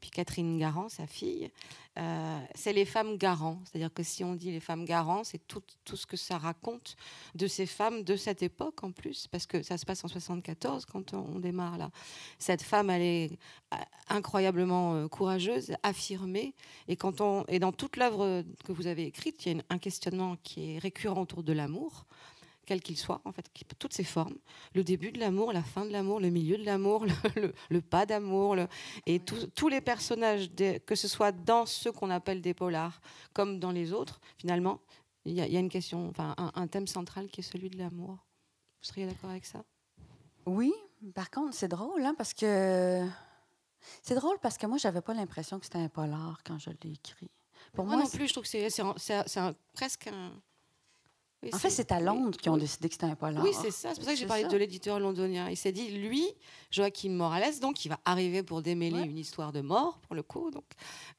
puis Catherine Garand, sa fille, euh, c'est les femmes Garand. C'est-à-dire que si on dit les femmes Garand, c'est tout, tout, ce que ça raconte de ces femmes de cette époque en plus, parce que ça se passe en 74 quand on, démarre là. Cette femme, elle est euh, incroyablement euh, courageuse, affirmée, et quand on et dans toute l'œuvre que vous avez écrite, il y a un questionnement qui est récurrent autour de l'amour quel qu'il soit, en fait, toutes ses formes. Le début de l'amour, la fin de l'amour, le milieu de l'amour, le, le- le pas d'amour, et tous- tous les personnages, que ce soit dans ceux qu'on appelle des polars, comme dans les autres, finalement, il y, a- il y a une question, enfin, un, un thème central qui est celui de l'amour. Vous seriez d'accord avec ça? Oui, par contre, c'est drôle, hein, parce que. C'est drôle parce que moi, j'avais pas l'impression que c'était un polar quand je l'ai écrit. Pour Moi, moi, non plus, je trouve que c'est presque un. Oui, en fait, c'est à oui, Londres qu'ils ont décidé que c'était un polar. Oui, c'est ça. C'est pour ça que j'ai parlé ça. de l'éditeur londonien. Il s'est dit, lui, Joaquin Morales, donc, il va arriver pour démêler Ouais. une histoire de mort, pour le coup. Donc,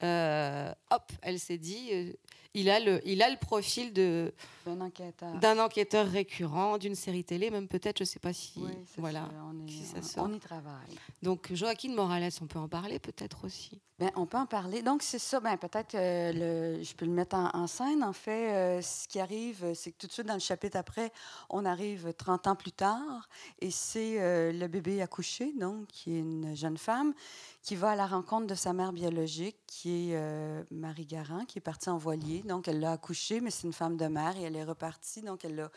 euh, hop, elle s'est dit, euh, il, a le, il a le profil de- enquêteur. d'un enquêteur récurrent, d'une série télé, même peut-être, je ne sais pas si. Oui, voilà. ça, on, est- si ça sort. on y travaille. Donc, Joaquin Morales, on peut en parler peut-être aussi? Ben, on peut en parler. Donc, c'est ça. Ben, peut-être le- je peux le mettre en, en scène. En fait, euh, ce qui arrive, euh, c'est que tout de suite, dans le chapitre après, on arrive 30 ans plus tard et c'est euh, le bébé accouché, donc, qui est une jeune femme qui va à la rencontre de sa mère biologique, qui est euh, Marie Garand, qui est partie en voilier. Donc, elle l'a accouchée, mais c'est une femme de mère et elle est repartie. Donc, elle l'a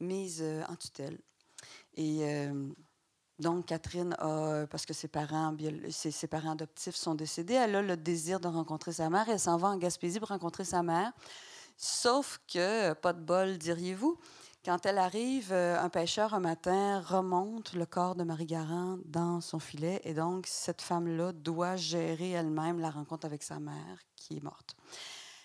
mise euh, en tutelle. Et. euh, donc, Catherine a, parce que ses parents, ses, ses parents adoptifs sont décédés, elle a le désir de rencontrer sa mère. Elle s'en va en Gaspésie pour rencontrer sa mère. Sauf que, pas de bol, diriez-vous, quand elle arrive, euh, un pêcheur un matin remonte le corps de Marie Garand dans son filet. Et donc, cette femme-là doit gérer elle-même la rencontre avec sa mère qui est morte.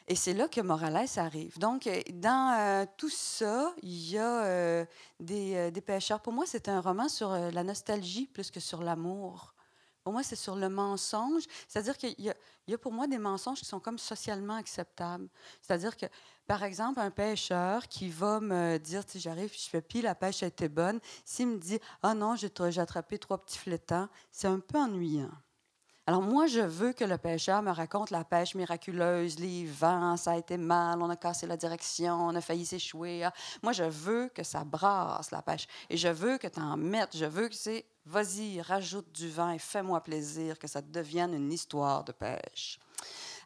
Et c'est là que Morales arrive. Donc, euh, dans euh, tout ça, il y a des, pêcheurs. Pour moi, c'est un roman sur la nostalgie plus que sur l'amour. Pour moi, c'est sur le mensonge. C'est-à-dire qu'il y, y a pour moi des mensonges qui sont comme socialement acceptables. C'est-à-dire que, par exemple, un pêcheur qui va me dire, sais, j'arrive, je fais pis, la pêche a été bonne. S'il me dit, ah non, j'ai attrapé trois petits flétans, c'est un peu ennuyant. Alors moi, je veux que le pêcheur me raconte la pêche miraculeuse, les vents, ça a été mal, on a cassé la direction, on a failli s'échouer. Ah, Moi, je veux que ça brasse la pêche et je veux que tu en mettes, je veux que c'est, vas-y, rajoute du vent et fais-moi plaisir, que ça devienne une histoire de pêche.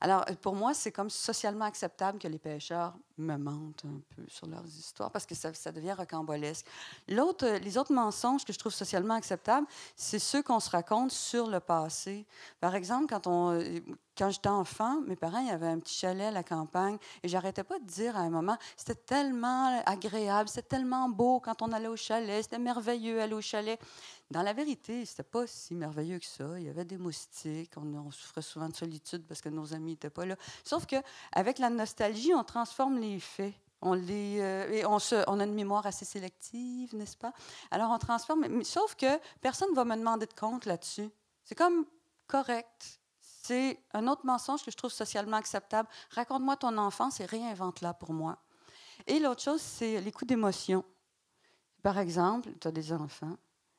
Alors, pour moi, c'est comme socialement acceptable que les pêcheurs me mentent un peu sur leurs histoires parce que ça, devient rocambolesque. L'autre, les autres mensonges que je trouve socialement acceptables, c'est ceux qu'on se raconte sur le passé. Par exemple, quand, quand j'étais enfant, mes parents il y avaient un petit chalet à la campagne et j'arrêtais pas de dire à un moment, c'était tellement agréable, c'était tellement beau quand on allait au chalet, c'était merveilleux aller au chalet. Dans la vérité, c'était pas si merveilleux que ça. Il y avait des moustiques, on, souffrait souvent de solitude parce que nos amis n'étaient pas là. Sauf que avec la nostalgie, on transforme les faits. On, les, euh, et on, a une mémoire assez sélective, n'est-ce pas? Alors, on transforme. sauf que personne ne va me demander de compte là-dessus. C'est comme correct. C'est un autre mensonge que je trouve socialement acceptable. Raconte-moi ton enfance et réinvente-la pour moi. Et l'autre chose, c'est les coups d'émotion. Par exemple, tu as des enfants.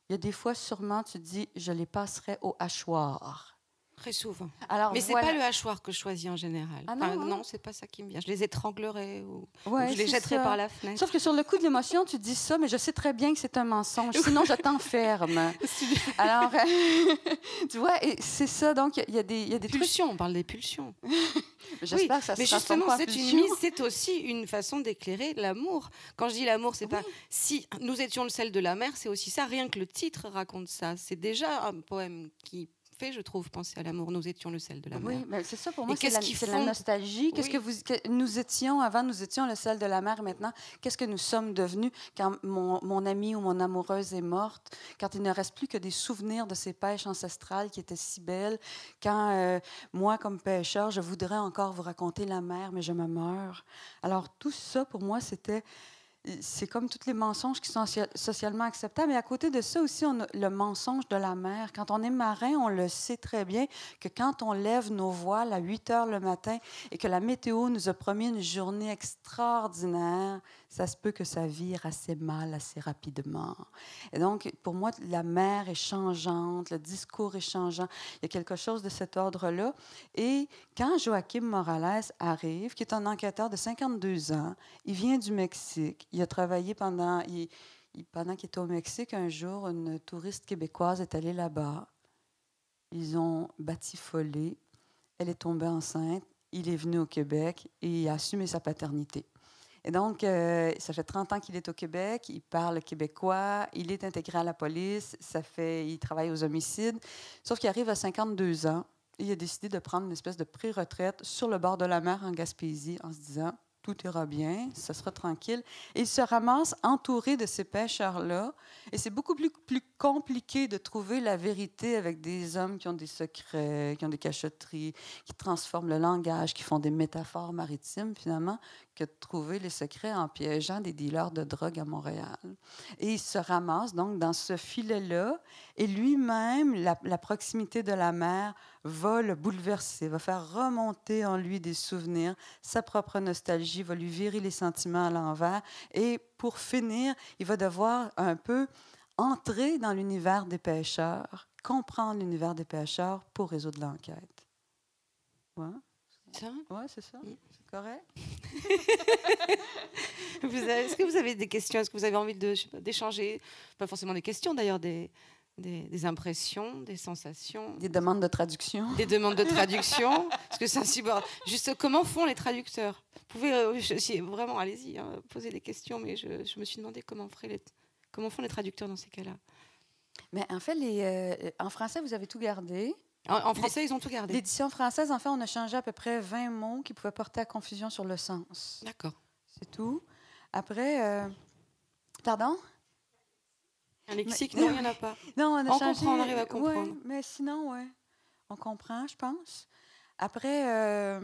Il y a des fois, sûrement, tu dis, je les passerai au hachoir. Très souvent. Alors, Mais c'est voilà. pas le hachoir que je choisis en général. Ah non, Enfin, hein? non, c'est pas ça qui me vient. Je les étranglerai ou, je les c'est jetterai ça. par la fenêtre. Sauf que sur le coup de l'émotion, tu dis ça, mais je sais très bien que c'est un mensonge. Sinon, je t'enferme. Alors, tu vois, et c'est ça. Donc, il y a des, il y a des trucs. Pulsions, on parle des pulsions. J'espère que ça se mais justement, c'est une mise, c'est aussi une façon d'éclairer l'amour. Quand je dis l'amour, c'est pas si nous étions le sel de la mer, c'est aussi ça. Rien que le titre raconte ça. C'est déjà un poème qui fait, je trouve, penser à l'amour. Nous étions le sel de la Oui, mer. mais c'est ça pour moi, c'est la, nostalgie. Qu'est-ce Oui. que vous, que nous étions avant, nous étions le sel de la mer. Maintenant, qu'est-ce que nous sommes devenus quand mon, mon ami ou mon amoureuse est morte, quand il ne reste plus que des souvenirs de ces pêches ancestrales qui étaient si belles, quand euh, moi, comme pêcheur, je voudrais encore vous raconter la mer, mais je me meurs. Alors tout ça, pour moi, c'était c'est comme tous les mensonges qui sont socia- socialement acceptables. Et à côté de ça aussi, on le mensonge de la mer. Quand on est marin, on le sait très bien que quand on lève nos voiles à 8 heures le matin et que la météo nous a promis une journée extraordinaire, ça se peut que ça vire assez mal assez rapidement. Et donc, pour moi, la mer est changeante, le discours est changeant. Il y a quelque chose de cet ordre-là. Et quand Joachim Morales arrive, qui est un enquêteur de 52 ans, il vient du Mexique. Il a travaillé pendant... il- pendant qu'il était au Mexique, un jour, une touriste québécoise est allée là-bas. Ils ont batifolé. Elle est tombée enceinte. Il est venu au Québec et il a assumé sa paternité. Et donc, euh, ça fait 30 ans qu'il est au Québec, il parle québécois, il est intégré à la police, ça fait, il travaille aux homicides, sauf qu'il arrive à 52 ans il a décidé de prendre une espèce de pré-retraite sur le bord de la mer en Gaspésie en se disant tout ira bien, ça sera tranquille. Et il se ramasse entouré de ces pêcheurs-là. Et c'est beaucoup plus, compliqué de trouver la vérité avec des hommes qui ont des secrets, qui ont des cachotteries, qui transforment le langage, qui font des métaphores maritimes, finalement, que de trouver les secrets en piégeant des dealers de drogue à Montréal. Et il se ramasse donc dans ce filet-là. Et lui-même, la proximité de la mer va le bouleverser, va faire remonter en lui des souvenirs, sa propre nostalgie, va lui virer les sentiments à l'envers. Et pour finir, il va devoir un peu entrer dans l'univers des pêcheurs, comprendre l'univers des pêcheurs pour résoudre l'enquête. Ouais, Ça? Ouais c'est ça. C'est correct? Est-ce que vous avez des questions? Est-ce que vous avez envie d'échanger? Pas forcément des questions d'ailleurs, des, des, des impressions, des sensations, Des demandes de traduction. des demandes de traduction Parce que c'est un cyborg. Juste comment font les traducteurs? Vous pouvez euh, je- vraiment, allez-y, hein, poser des questions, mais je, je me suis demandé comment, les, comment font les traducteurs dans ces cas-là. Mais en fait, les, euh, en français, vous avez tout gardé. En, en français, ils ont tout gardé. L'édition française, en fait, on a changé à peu près 20 mots qui pouvaient porter à confusion sur le sens. D'accord. C'est tout. Après, euh, pardon? Un lexique, non, il n'y en a pas. Non, on a On changé. comprend, on arrive à ouais, comprendre. mais sinon, ouais, on comprend, je pense. Après, euh,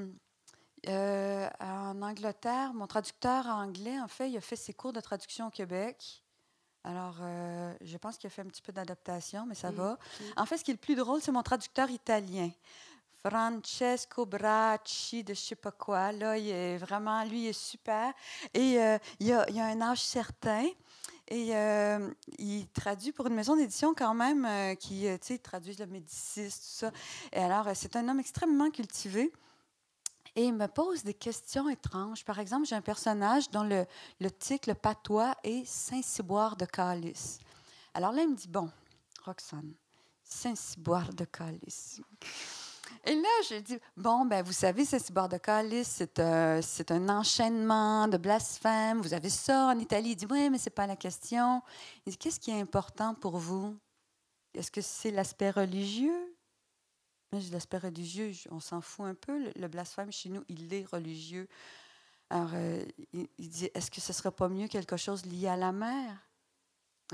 euh, en Angleterre, mon traducteur anglais, en fait, il a fait ses cours de traduction au Québec. Alors, euh, je pense qu'il a fait un petit peu d'adaptation, mais ça Mm. va. En fait, ce qui est le plus drôle, c'est mon traducteur italien. Francesco Bracci de je sais pas quoi. Là, il est vraiment, lui, il est super. Et euh, il, a, il a un âge certain. Et euh, il traduit pour une maison d'édition quand même euh, qui, euh, tu sais, traduit le Médicis, tout ça. Et alors, c'est un homme extrêmement cultivé. Et il me pose des questions étranges. Par exemple, j'ai un personnage dont le, le tic, le patois est Saint-Cyboire de Calice. Alors là, il me dit, bon, Roxane, Saint-Cyboire de Calice. Et là, je dis, bon, ben, vous savez, Saint-Cyboire de Calice, c'est un, c'est un enchaînement de blasphèmes. Vous avez ça en Italie. Il dit, oui, mais c'est pas la question. Il dit, qu'est-ce qui est important pour vous? Est-ce que c'est l'aspect religieux? L'aspect religieux, on s'en fout un peu. Le, blasphème chez nous, il est religieux. Alors, euh, il, il dit, est-ce que ce serait pas mieux quelque chose lié à la mer?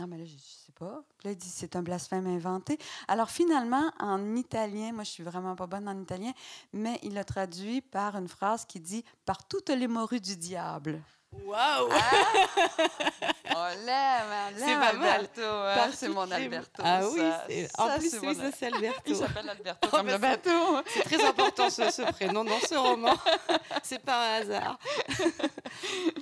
Ah, mais là, je ne sais pas. Là, il dit, c'est un blasphème inventé. Alors, finalement, en italien, moi, je suis vraiment pas bonne en italien, mais il l'a traduit par une phrase qui dit Par toutes les morues du diable. Waouh l'aime, on C'est pas mal. Alberto, hein, Par C'est toutes mon Alberto. Ah oui, ça. c'est- Ça, en plus, c'est oui, ça c'est Alberto. Il s'appelle Alberto Oh, comme le bateau. C'est très important ce, ce prénom dans ce roman. C'est pas un hasard.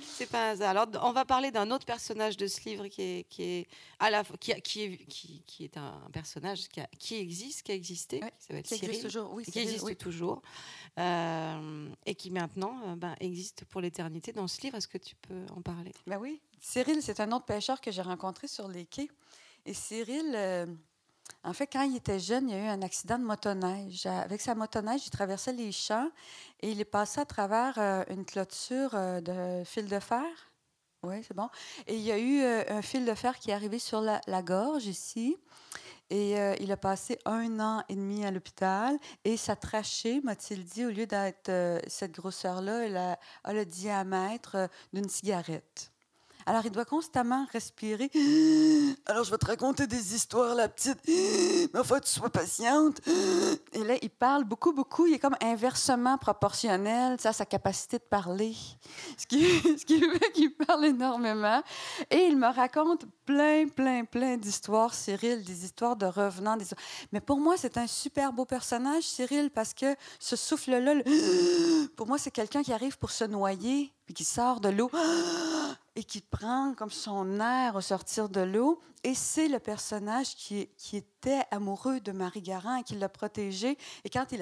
C'est pas un hasard. Alors, on va parler d'un autre personnage de ce livre qui est, qui est, à la, qui, est, qui, qui est un personnage qui, a- qui existe, qui a existé, Ouais, qui s'appelle Qui existe Cyril, toujours, oui. qui Cyril, existe oui. toujours, euh, et qui maintenant euh, ben, existe pour l'éternité dans ce livre. Est-ce que tu peux en parler? Ben oui. Cyril, c'est un autre pêcheur que j'ai rencontré sur les quais. Et Cyril, euh, en fait, quand il était jeune, il y a eu un accident de motoneige. Avec sa motoneige, il traversait les champs et il est passé à travers euh, une clôture euh, de fil de fer. Oui, c'est bon. Et il y a eu un fil de fer qui est arrivé sur la gorge ici. Et euh, il a passé un an et demi à l'hôpital. Et sa trachée, m'a-t-il dit, au lieu d'être euh, cette grosseur-là, elle a, le diamètre euh, d'une cigarette. Alors, il doit constamment respirer? Alors, je vais te raconter des histoires, la petite. Mais faut que tu sois patiente. Et là, il parle beaucoup, beaucoup. Il est comme inversement proportionnel sais, à sa capacité de parler. Ce qui, ce qui fait qu'il parle énormément. Et il me raconte plein, plein, plein d'histoires, Cyril, des histoires de revenants. Des... Mais pour moi, c'est un super beau personnage, Cyril, parce que ce souffle-là, le- pour moi, c'est quelqu'un qui arrive pour se noyer, puis qui sort de l'eau et qui prend comme son air au sortir de l'eau. Et c'est le personnage qui, était amoureux de Marie Garand et qui l'a protégée. Et quand il,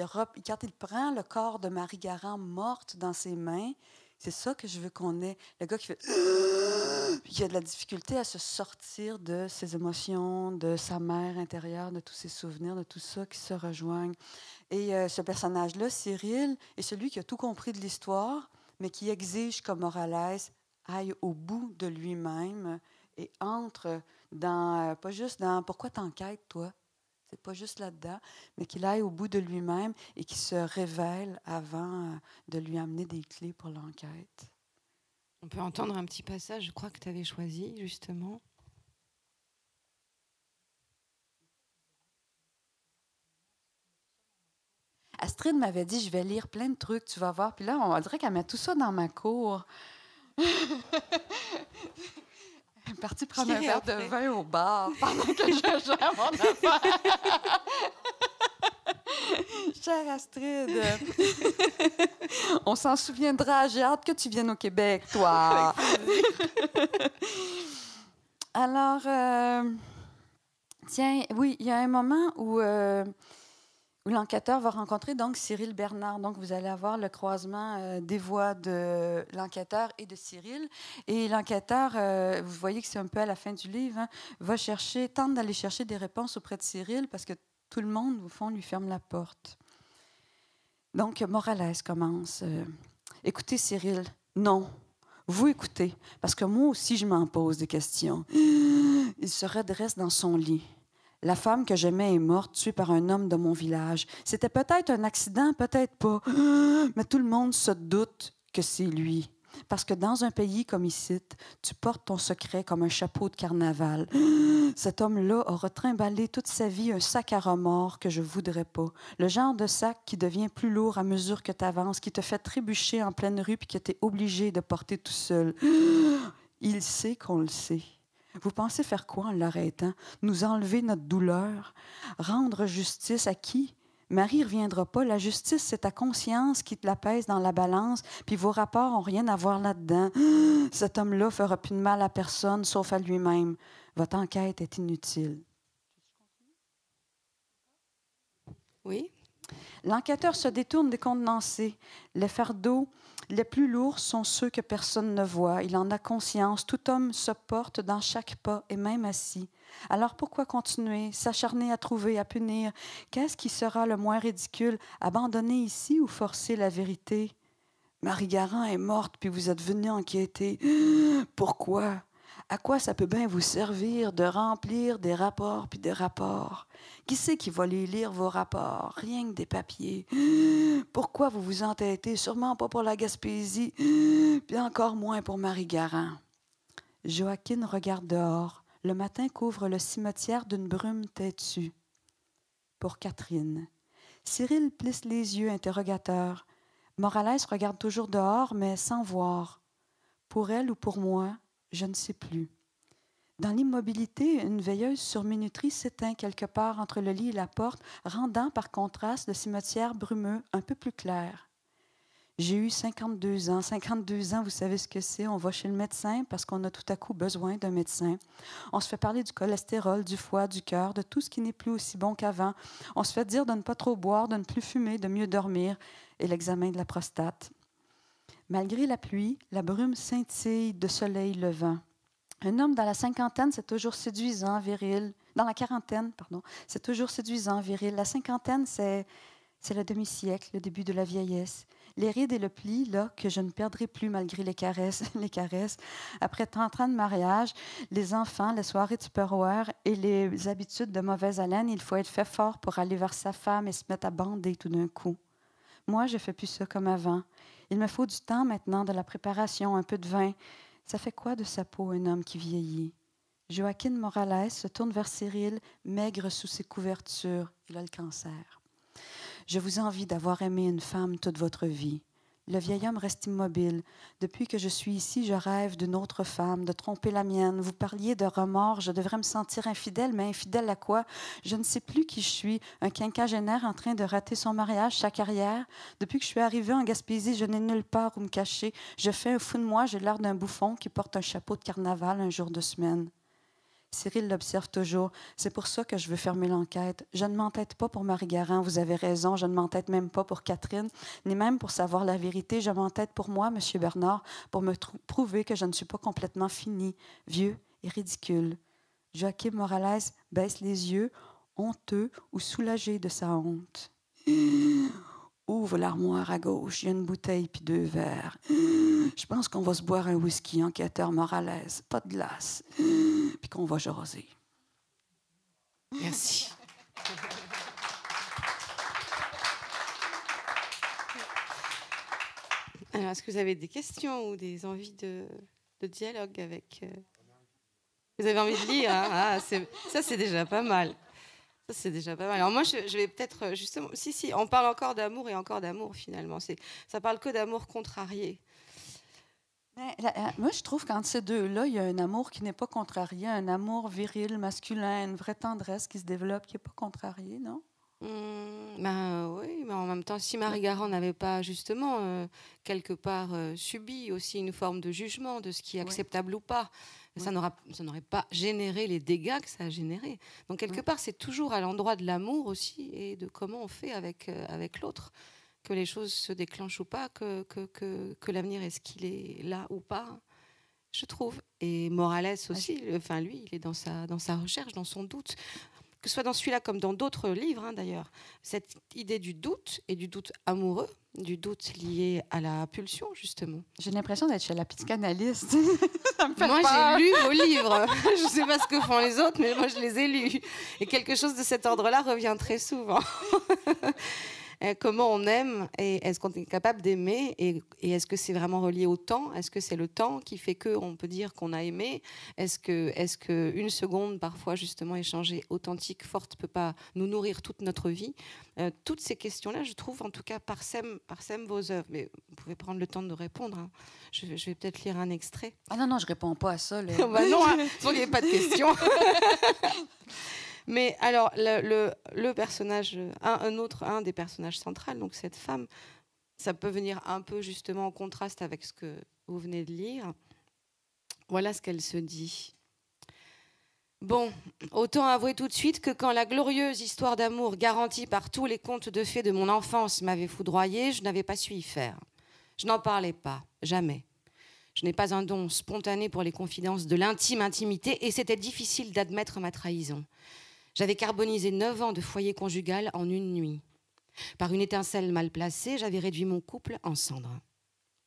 prend le corps de Marie Garand morte dans ses mains, c'est ça que je veux qu'on ait. Le gars qui fait... Qui a de la difficulté à se sortir de ses émotions, de sa mère intérieure, de tous ses souvenirs, de tout ça qui se rejoignent. Et euh, ce personnage-là, Cyril, est celui qui a tout compris de l'histoire, mais qui exige comme Morales aille au bout de lui-même et entre dans, euh, pas juste dans pourquoi t'enquêtes, toi? C'est pas juste là-dedans, mais qu'il aille au bout de lui-même et qu'il se révèle avant euh, de lui amener des clés pour l'enquête. On peut entendre un petit passage, je crois que tu avais choisi, justement. Astrid m'avait dit, je vais lire plein de trucs, tu vas voir. Puis là, on dirait qu'elle met tout ça dans ma cour. Elle est partie prendre un verre de vin au bar pendant que je gère mon affaire. Chère Astrid, on s'en souviendra. J'ai hâte que tu viennes au Québec, toi. Alors, euh, tiens, oui, il y a un moment où, euh, où l'enquêteur va rencontrer donc Cyril Bernard. Donc, vous allez avoir le croisement euh, des voix de l'enquêteur et de Cyril. Et l'enquêteur, euh, vous voyez que c'est un peu à la fin du livre, hein, va chercher, tente d'aller chercher des réponses auprès de Cyril parce que tout le monde, au fond, lui ferme la porte. Donc, Morales commence. euh, écoutez, Cyril, non. Vous écoutez, parce que moi aussi, je m'en pose des questions. Il se redresse dans son lit. La femme que j'aimais est morte, tuée par un homme de mon village. C'était peut-être un accident, peut-être pas. Mais tout le monde se doute que c'est lui. Parce que dans un pays comme ici, tu portes ton secret comme un chapeau de carnaval. Cet homme-là a retrimballé toute sa vie un sac à remords que je voudrais pas. Le genre de sac qui devient plus lourd à mesure que tu avances, qui te fait trébucher en pleine rue puis que tu es obligé de porter tout seul. Il sait qu'on le sait. Vous pensez faire quoi en l'arrêtant? Nous enlever notre douleur? Rendre justice à qui? Marie ne reviendra pas. La justice, c'est ta conscience qui te la pèse dans la balance, puis vos rapports n'ont rien à voir là-dedans. Cet homme-là fera plus de mal à personne, sauf à lui-même. Votre enquête est inutile. Oui. L'enquêteur se détourne des condensés. Les fardeaux les plus lourds sont ceux que personne ne voit. Il en a conscience. Tout homme se porte dans chaque pas et même assis. Alors pourquoi continuer, s'acharner à trouver, à punir? Qu'est-ce qui sera le moins ridicule? Abandonner ici ou forcer la vérité? Marie Garand est morte, puis vous êtes venu enquêter. Pourquoi? À quoi ça peut bien vous servir de remplir des rapports puis des rapports? Qui c'est qui va les lire vos rapports? Rien que des papiers. Pourquoi vous vous entêtez? Sûrement pas pour la Gaspésie, puis encore moins pour Marie Garand. Joaquin regarde dehors. Le matin couvre le cimetière d'une brume têtue. Pour Catherine. Cyril plisse les yeux, interrogateur. Morales regarde toujours dehors, mais sans voir. Pour elle ou pour moi, je ne sais plus. Dans l'immobilité, une veilleuse sur minuterie s'éteint quelque part entre le lit et la porte, rendant par contraste le cimetière brumeux un peu plus clair. J'ai eu 52 ans. 52 ans, vous savez ce que c'est. On va chez le médecin parce qu'on a tout à coup besoin d'un médecin. On se fait parler du cholestérol, du foie, du cœur, de tout ce qui n'est plus aussi bon qu'avant. On se fait dire de ne pas trop boire, de ne plus fumer, de mieux dormir et l'examen de la prostate. Malgré la pluie, la brume scintille de soleil levant. Un homme dans la cinquantaine, c'est toujours séduisant, viril. Dans la quarantaine, pardon, c'est toujours séduisant, viril. La cinquantaine, c'est, c'est le demi-siècle, le début de la vieillesse. Les rides et le pli, là, que je ne perdrai plus malgré les caresses, les caresses. Après 30 ans de mariage, les enfants, les soirées de Tupperware et les habitudes de mauvaise haleine, il faut être fait fort pour aller vers sa femme et se mettre à bander tout d'un coup. Moi, je fais plus ça comme avant. Il me faut du temps maintenant, de la préparation, un peu de vin. Ça fait quoi de sa peau un homme qui vieillit? Joaquin Morales se tourne vers Cyril, maigre sous ses couvertures. Il a le cancer. Je vous envie d'avoir aimé une femme toute votre vie. Le vieil homme reste immobile. Depuis que je suis ici, je rêve d'une autre femme, de tromper la mienne. Vous parliez de remords, je devrais me sentir infidèle, mais infidèle à quoi? Je ne sais plus qui je suis. Un quinquagénaire en train de rater son mariage, sa carrière. Depuis que je suis arrivée en Gaspésie, je n'ai nulle part où me cacher. Je fais un fou de moi, j'ai l'air d'un bouffon qui porte un chapeau de carnaval un jour de semaine. Cyril l'observe toujours. C'est pour ça que je veux fermer l'enquête. Je ne m'entête pas pour Marie Garand, vous avez raison. Je ne m'entête même pas pour Catherine, ni même pour savoir la vérité. Je m'entête pour moi, Monsieur Bernard, pour me prouver que je ne suis pas complètement fini, vieux et ridicule. Joachim Morales baisse les yeux, honteux ou soulagé de sa honte. Ouvre l'armoire à gauche, il y a une bouteille puis deux verres. Je pense qu'on va se boire un whisky enquêteur Morales, pas de glace, puis qu'on va jaser. Merci. Alors, est-ce que vous avez des questions ou des envies de, dialogue avec. euh, Vous avez envie de lire hein? Ah, Ça, c'est déjà pas mal. C'est déjà pas mal. Alors, moi, je, je vais peut-être euh, justement. Si, si, on parle encore d'amour et encore d'amour, finalement. C'est- Ça parle que d'amour contrarié. Mais la- la- moi, je trouve qu'entre ces deux-là, il y a un amour qui n'est pas contrarié, un amour viril, masculin, une vraie tendresse qui se développe, qui n'est pas contrariée, non? Hum, ben oui, mais en même temps, si Marie Garand n'avait pas justement euh, quelque part euh, subi aussi une forme de jugement de ce qui est Oui. acceptable ou pas, ça n'aurait pas généré les dégâts que ça a généré. Donc quelque part, c'est toujours à l'endroit de l'amour aussi et de comment on fait avec, euh, avec l'autre que les choses se déclenchent ou pas, que, que, que, que l'avenir est ce qu'il est là ou pas, je trouve. Et Morales aussi, enfin lui, il est dans sa, dans sa recherche, dans son doute que ce soit dans celui-là comme dans d'autres livres hein, d'ailleurs, cette idée du doute et du doute amoureux, du doute lié à la pulsion justement. J'ai l'impression d'être chez la psychanalyste. ça me fait Moi j'ai lu vos livres, je ne sais pas ce que font les autres, mais moi je les ai lus. Et quelque chose de cet ordre-là revient très souvent. Euh, Comment on aime et est-ce qu'on est capable d'aimer et, et est-ce que c'est vraiment relié au temps? Est-ce que c'est le temps qui fait que on peut dire qu'on a aimé? Est-ce que, une seconde parfois justement échangée, authentique, forte, peut pas nous nourrir toute notre vie? Euh, Toutes ces questions-là, je trouve en tout cas parsèment, parsèment vos œuvres. Mais vous pouvez prendre le temps de répondre. hein. Je, vais- je vais peut-être lire un extrait. Ah non, non, je réponds pas à ça. Là. bah non, hein, il n'y avait pas de question. Mais alors, le, personnage, un, un autre, un des personnages centraux, donc cette femme, ça peut venir un peu justement en contraste avec ce que vous venez de lire. Voilà ce qu'elle se dit. Bon, autant avouer tout de suite que quand la glorieuse histoire d'amour garantie par tous les contes de fées de mon enfance m'avait foudroyé, je n'avais pas su y faire. Je n'en parlais pas, jamais. Je n'ai pas un don spontané pour les confidences de l'intime intimité et c'était difficile d'admettre ma trahison. J'avais carbonisé neuf ans de foyer conjugal en une nuit. Par une étincelle mal placée, j'avais réduit mon couple en cendres.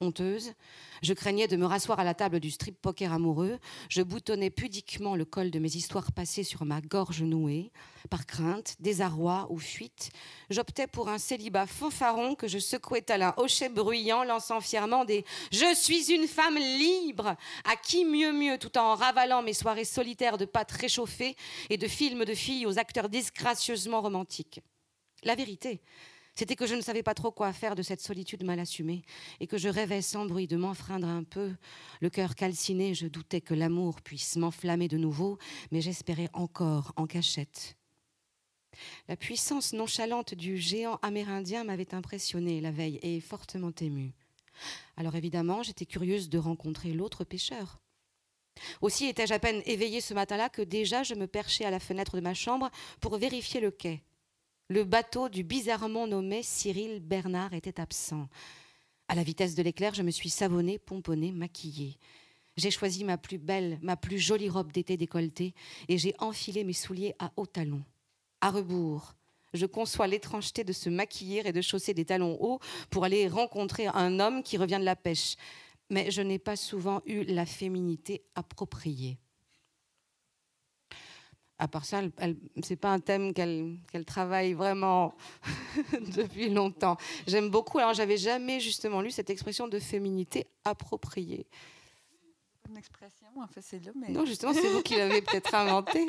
Honteuse, je craignais de me rasseoir à la table du strip poker amoureux. Je boutonnais pudiquement le col de mes histoires passées sur ma gorge nouée. Par crainte, désarroi ou fuite, j'optais pour un célibat fanfaron que je secouais tel un hochet bruyant, lançant fièrement des Je suis une femme libre À qui mieux mieux, tout en ravalant mes soirées solitaires de pâtes réchauffées et de films de filles aux acteurs disgracieusement romantiques. La vérité, c'était que je ne savais pas trop quoi faire de cette solitude mal assumée et que je rêvais sans bruit de m'enfreindre un peu. Le cœur calciné, je doutais que l'amour puisse m'enflammer de nouveau, mais j'espérais encore en cachette. La puissance nonchalante du géant amérindien m'avait impressionnée la veille et fortement émue. Alors évidemment, j'étais curieuse de rencontrer l'autre pêcheur. Aussi étais-je à peine éveillée ce matin-là que déjà je me perchais à la fenêtre de ma chambre pour vérifier le quai. Le bateau du bizarrement nommé Cyril Bernard était absent. À la vitesse de l'éclair, je me suis savonnée, pomponnée, maquillée. J'ai choisi ma plus belle, ma plus jolie robe d'été décolletée et j'ai enfilé mes souliers à hauts talons. À rebours, je conçois l'étrangeté de se maquiller et de chausser des talons hauts pour aller rencontrer un homme qui revient de la pêche. Mais je n'ai pas souvent eu la féminité appropriée. À part ça, c'est pas un thème qu'elle qu'elle travaille vraiment depuis longtemps. J'aime beaucoup. Alors, j'avais jamais justement lu cette expression de féminité appropriée. Une expression, en fait, c'est mais... Non, justement, c'est vous qui l'avez peut-être inventé.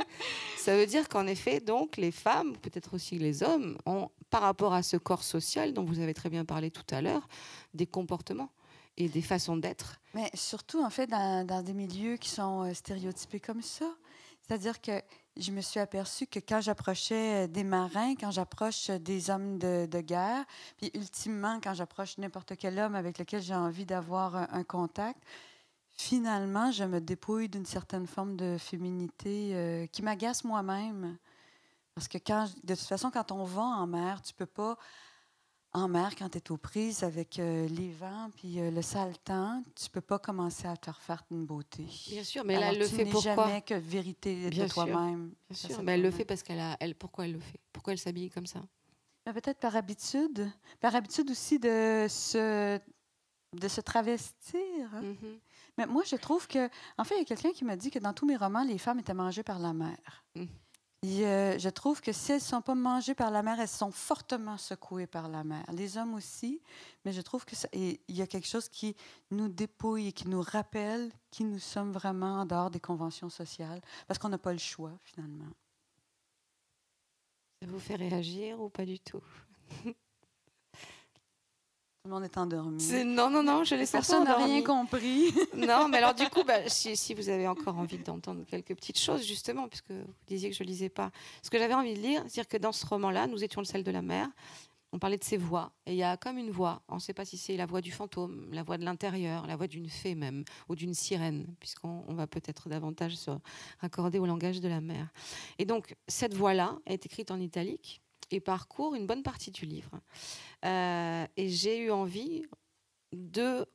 Ça veut dire qu'en effet, donc, les femmes, peut-être aussi les hommes, ont, par rapport à ce corps social dont vous avez très bien parlé tout à l'heure, des comportements et des façons d'être. Mais surtout, en fait, dans, dans des milieux qui sont euh, stéréotypés comme ça. C'est-à-dire que je me suis aperçue que quand j'approchais euh, des marins, quand j'approche euh, des hommes de, guerre, puis ultimement, quand j'approche n'importe quel homme avec lequel j'ai envie d'avoir un, contact, finalement, je me dépouille d'une certaine forme de féminité euh, qui m'agace moi-même. Parce que de toute façon, quand on va en mer, tu peux pas en mer, quand tu es aux prises avec euh, les vents puis euh, le sale temps, tu peux pas commencer à te refaire une beauté. Bien sûr, mais là, elle le tu fait pourquoi jamais que vérité Bien de toi-même. Bien sûr, mais elle le fait parce qu'elle a. Elle, pourquoi elle le fait? Pourquoi elle s'habille comme ça? Mais Peut-être par habitude. Par habitude aussi de se, de se travestir. hein. Mhm. Mais moi, je trouve que. En fait, il y a quelqu'un qui m'a dit que dans tous mes romans, les femmes étaient mangées par la mère. Mm. Euh, je trouve que si elles ne sont pas mangées par la mère, elles sont fortement secouées par la mère. Les hommes aussi. Mais je trouve que il y a quelque chose qui nous dépouille et qui nous rappelle qui nous sommes vraiment en dehors des conventions sociales. Parce qu'on n'a pas le choix, finalement. Ça vous fait réagir ou pas du tout? Tout le monde est endormi. C'est- Non, non, non, je laisse Personne n'a rien compris. Non, mais alors du coup, bah, si, si vous avez encore envie d'entendre quelques petites choses, justement, puisque vous disiez que je lisais pas, ce que j'avais envie de lire, c'est-à-dire que dans ce roman-là, nous étions le sel de la mer. On parlait de ses voix, et il y a comme une voix. On ne sait pas si c'est la voix du fantôme, la voix de l'intérieur, la voix d'une fée même, ou d'une sirène, puisqu'on on va peut-être davantage se raccorder au langage de la mer. Et donc cette voix-là est écrite en italique et parcourt une bonne partie du livre. Euh, et j'ai eu envie de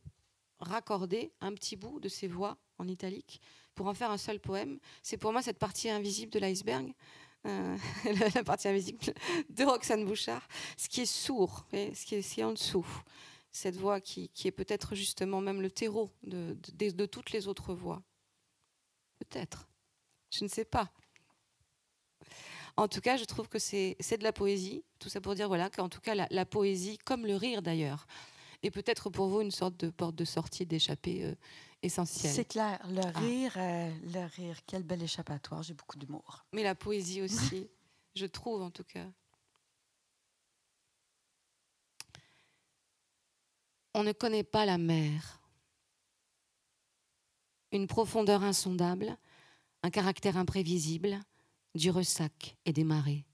raccorder un petit bout de ces voix en italique pour en faire un seul poème. C'est pour moi cette partie invisible de l'iceberg, euh, la, partie invisible de Roxane Bouchard, ce qui est sourd, et ce qui est, ce en dessous. Cette voix qui, qui est peut-être justement même le terreau de- de toutes les autres voix. Peut-être. Je ne sais pas. En tout cas, je trouve que c'est de la poésie. Tout ça pour dire voilà, qu'en tout cas, la, la poésie, comme le rire d'ailleurs, est peut-être pour vous une sorte de porte de sortie, d'échappée euh, essentielle. C'est clair. Le Ah. rire, euh, le rire, quel bel échappatoire. J'ai beaucoup d'humour. Mais la poésie aussi, je trouve en tout cas. On ne connaît pas la mer. Une profondeur insondable, un caractère imprévisible, du ressac et des marées.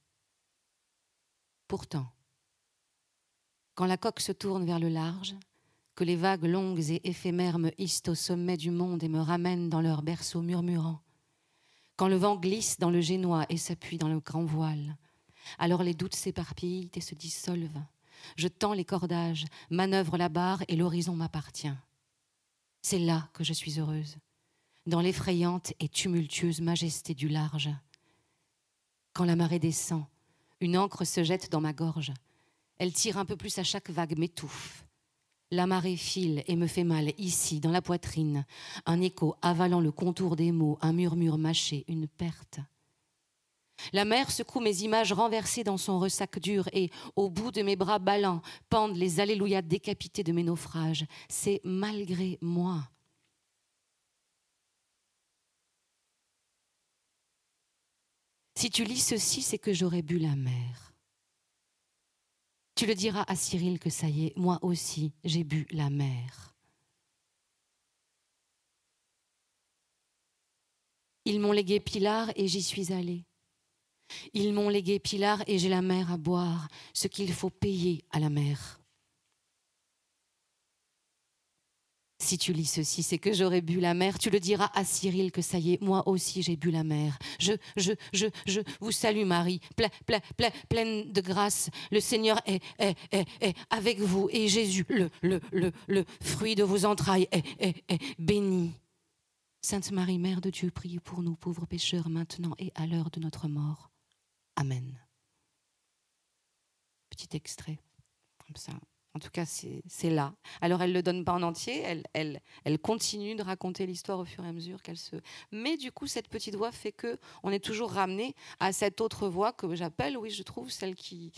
Pourtant, quand la coque se tourne vers le large, que les vagues longues et éphémères me hissent au sommet du monde et me ramènent dans leur berceau murmurant, quand le vent glisse dans le génois et s'appuie dans le grand voile, alors les doutes s'éparpillent et se dissolvent. Je tends les cordages, manœuvre la barre et l'horizon m'appartient. C'est là que je suis heureuse, dans l'effrayante et tumultueuse majesté du large. Quand la marée descend, une encre se jette dans ma gorge. Elle tire un peu plus à chaque vague, m'étouffe. La marée file et me fait mal ici, dans la poitrine, un écho avalant le contour des mots, un murmure mâché, une perte. La mer secoue mes images renversées dans son ressac dur et, au bout de mes bras ballants, pendent les alléluia décapités de mes naufrages. C'est malgré moi. Si tu lis ceci, c'est que j'aurais bu la mer. Tu le diras à Cyril que ça y est, moi aussi, j'ai bu la mer. Ils m'ont légué Pilar et j'y suis allée. Ils m'ont légué Pilar et j'ai la mer à boire, ce qu'il faut payer à la mer. Si tu lis ceci, c'est que j'aurais bu la mer. Tu le diras à Cyril que ça y est, moi aussi j'ai bu la mer. Je, je, je, je vous salue Marie, ple- ple- ple- pleine de grâce. Le Seigneur est, est, est, est avec vous et Jésus, le, le, le, le fruit de vos entrailles, est, est, est béni. Sainte Marie, Mère de Dieu, priez pour nous pauvres pécheurs maintenant et à l'heure de notre mort. Amen. Petit extrait, comme ça. En tout cas, c'est là. Alors, elle ne le donne pas en entier, elle, elle, elle continue de raconter l'histoire au fur et à mesure qu'elle se... Mais du coup, cette petite voix fait que on est toujours ramené à cette autre voix que j'appelle, oui, je trouve, celle qui...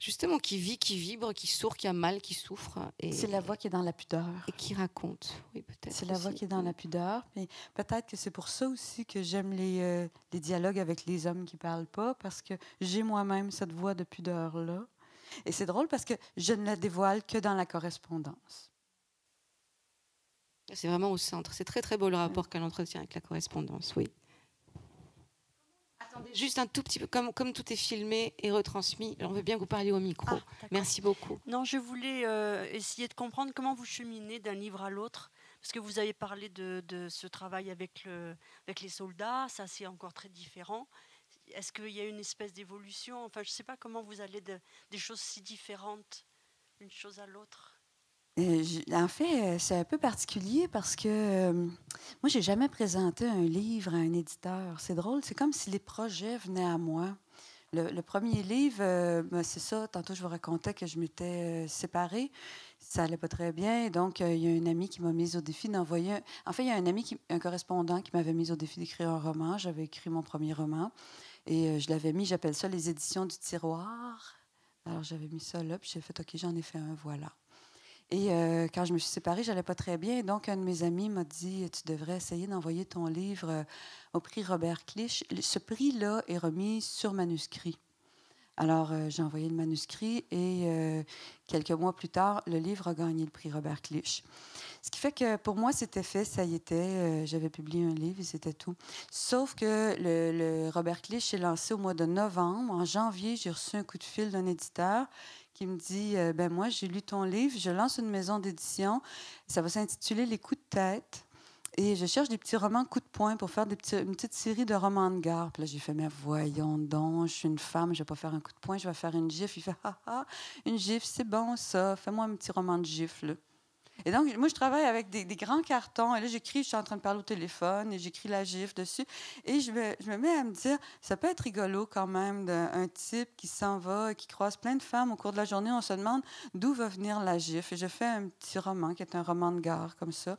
Justement, qui vit, qui vibre, qui sourd, qui a mal, qui souffre. C'est la voix qui est dans la pudeur. et qui raconte. Oui, peut-être. C'est la voix qui est dans la pudeur. Puis peut-être que c'est pour ça aussi que j'aime les, euh, les dialogues avec les hommes qui parlent pas, parce que j'ai moi-même cette voix de pudeur-là. Et c'est drôle parce que je ne la dévoile que dans la correspondance. C'est vraiment au centre. C'est très très beau le rapport qu'elle entretient avec la correspondance, oui. Attendez, juste un tout petit peu, comme, comme tout est filmé et retransmis, on veut bien que vous parliez au micro. Ah. Merci beaucoup. Non, je voulais euh, essayer de comprendre comment vous cheminez d'un livre à l'autre. Parce que vous avez parlé de, de ce travail avec, le, avec les soldats, ça c'est encore très différent. Est-ce qu'il y a une espèce d'évolution? Enfin, je ne sais pas comment vous allez de, des choses si différentes d'une chose à l'autre. Euh, en fait, euh, c'est un peu particulier parce que euh, moi, j'ai jamais présenté un livre à un éditeur. C'est drôle, c'est comme si les projets venaient à moi. le, premier livre, euh, ben, c'est ça. Tantôt, je vous racontais que je m'étais séparée. Ça allait pas très bien. Donc, il y a un ami qui m'a mise au défi d'envoyer. un- En fait, il y a un ami, un correspondant qui m'avait mise au défi d'écrire un roman. J'avais écrit mon premier roman. Et euh, je l'avais mis, j'appelle ça les éditions du tiroir. Alors, j'avais mis ça là, puis j'ai fait OK, j'en ai fait un, voilà. Et euh, quand je me suis séparée, j'allais pas très bien. Donc, un de mes amis m'a dit Tu devrais essayer d'envoyer ton livre euh, au prix Robert Clich. Ce prix-là est remis sur manuscrit. Alors, euh, j'ai envoyé le manuscrit et euh, quelques mois plus tard, le livre a gagné le prix Robert Clich. Ce qui fait que pour moi, c'était fait, ça y était. euh, J'avais publié un livre et c'était tout. Sauf que le, Robert Clich est lancé au mois de novembre. En janvier, j'ai reçu un coup de fil d'un éditeur qui me dit ben moi, j'ai lu ton livre, je lance une maison d'édition. Ça va s'intituler Les coups de tête. Et je cherche des petits romans coup de poing pour faire une petite série de romans de gare. Puis là, j'ai fait, mais voyons donc, je suis une femme, je vais pas faire un coup de poing, je vais faire une gifle. Il fait, ah ah, une gifle, c'est bon ça, fais-moi un petit roman de gifle. Et donc, moi, je travaille avec des, grands cartons. Et là, j'écris, je suis en train de parler au téléphone et j'écris la gifle dessus. Et je me, je me mets à me dire, ça peut être rigolo quand même d'un type qui s'en va et qui croise plein de femmes au cours de la journée. On se demande d'où va venir la gifle. Et je fais un petit roman qui est un roman de gare comme ça.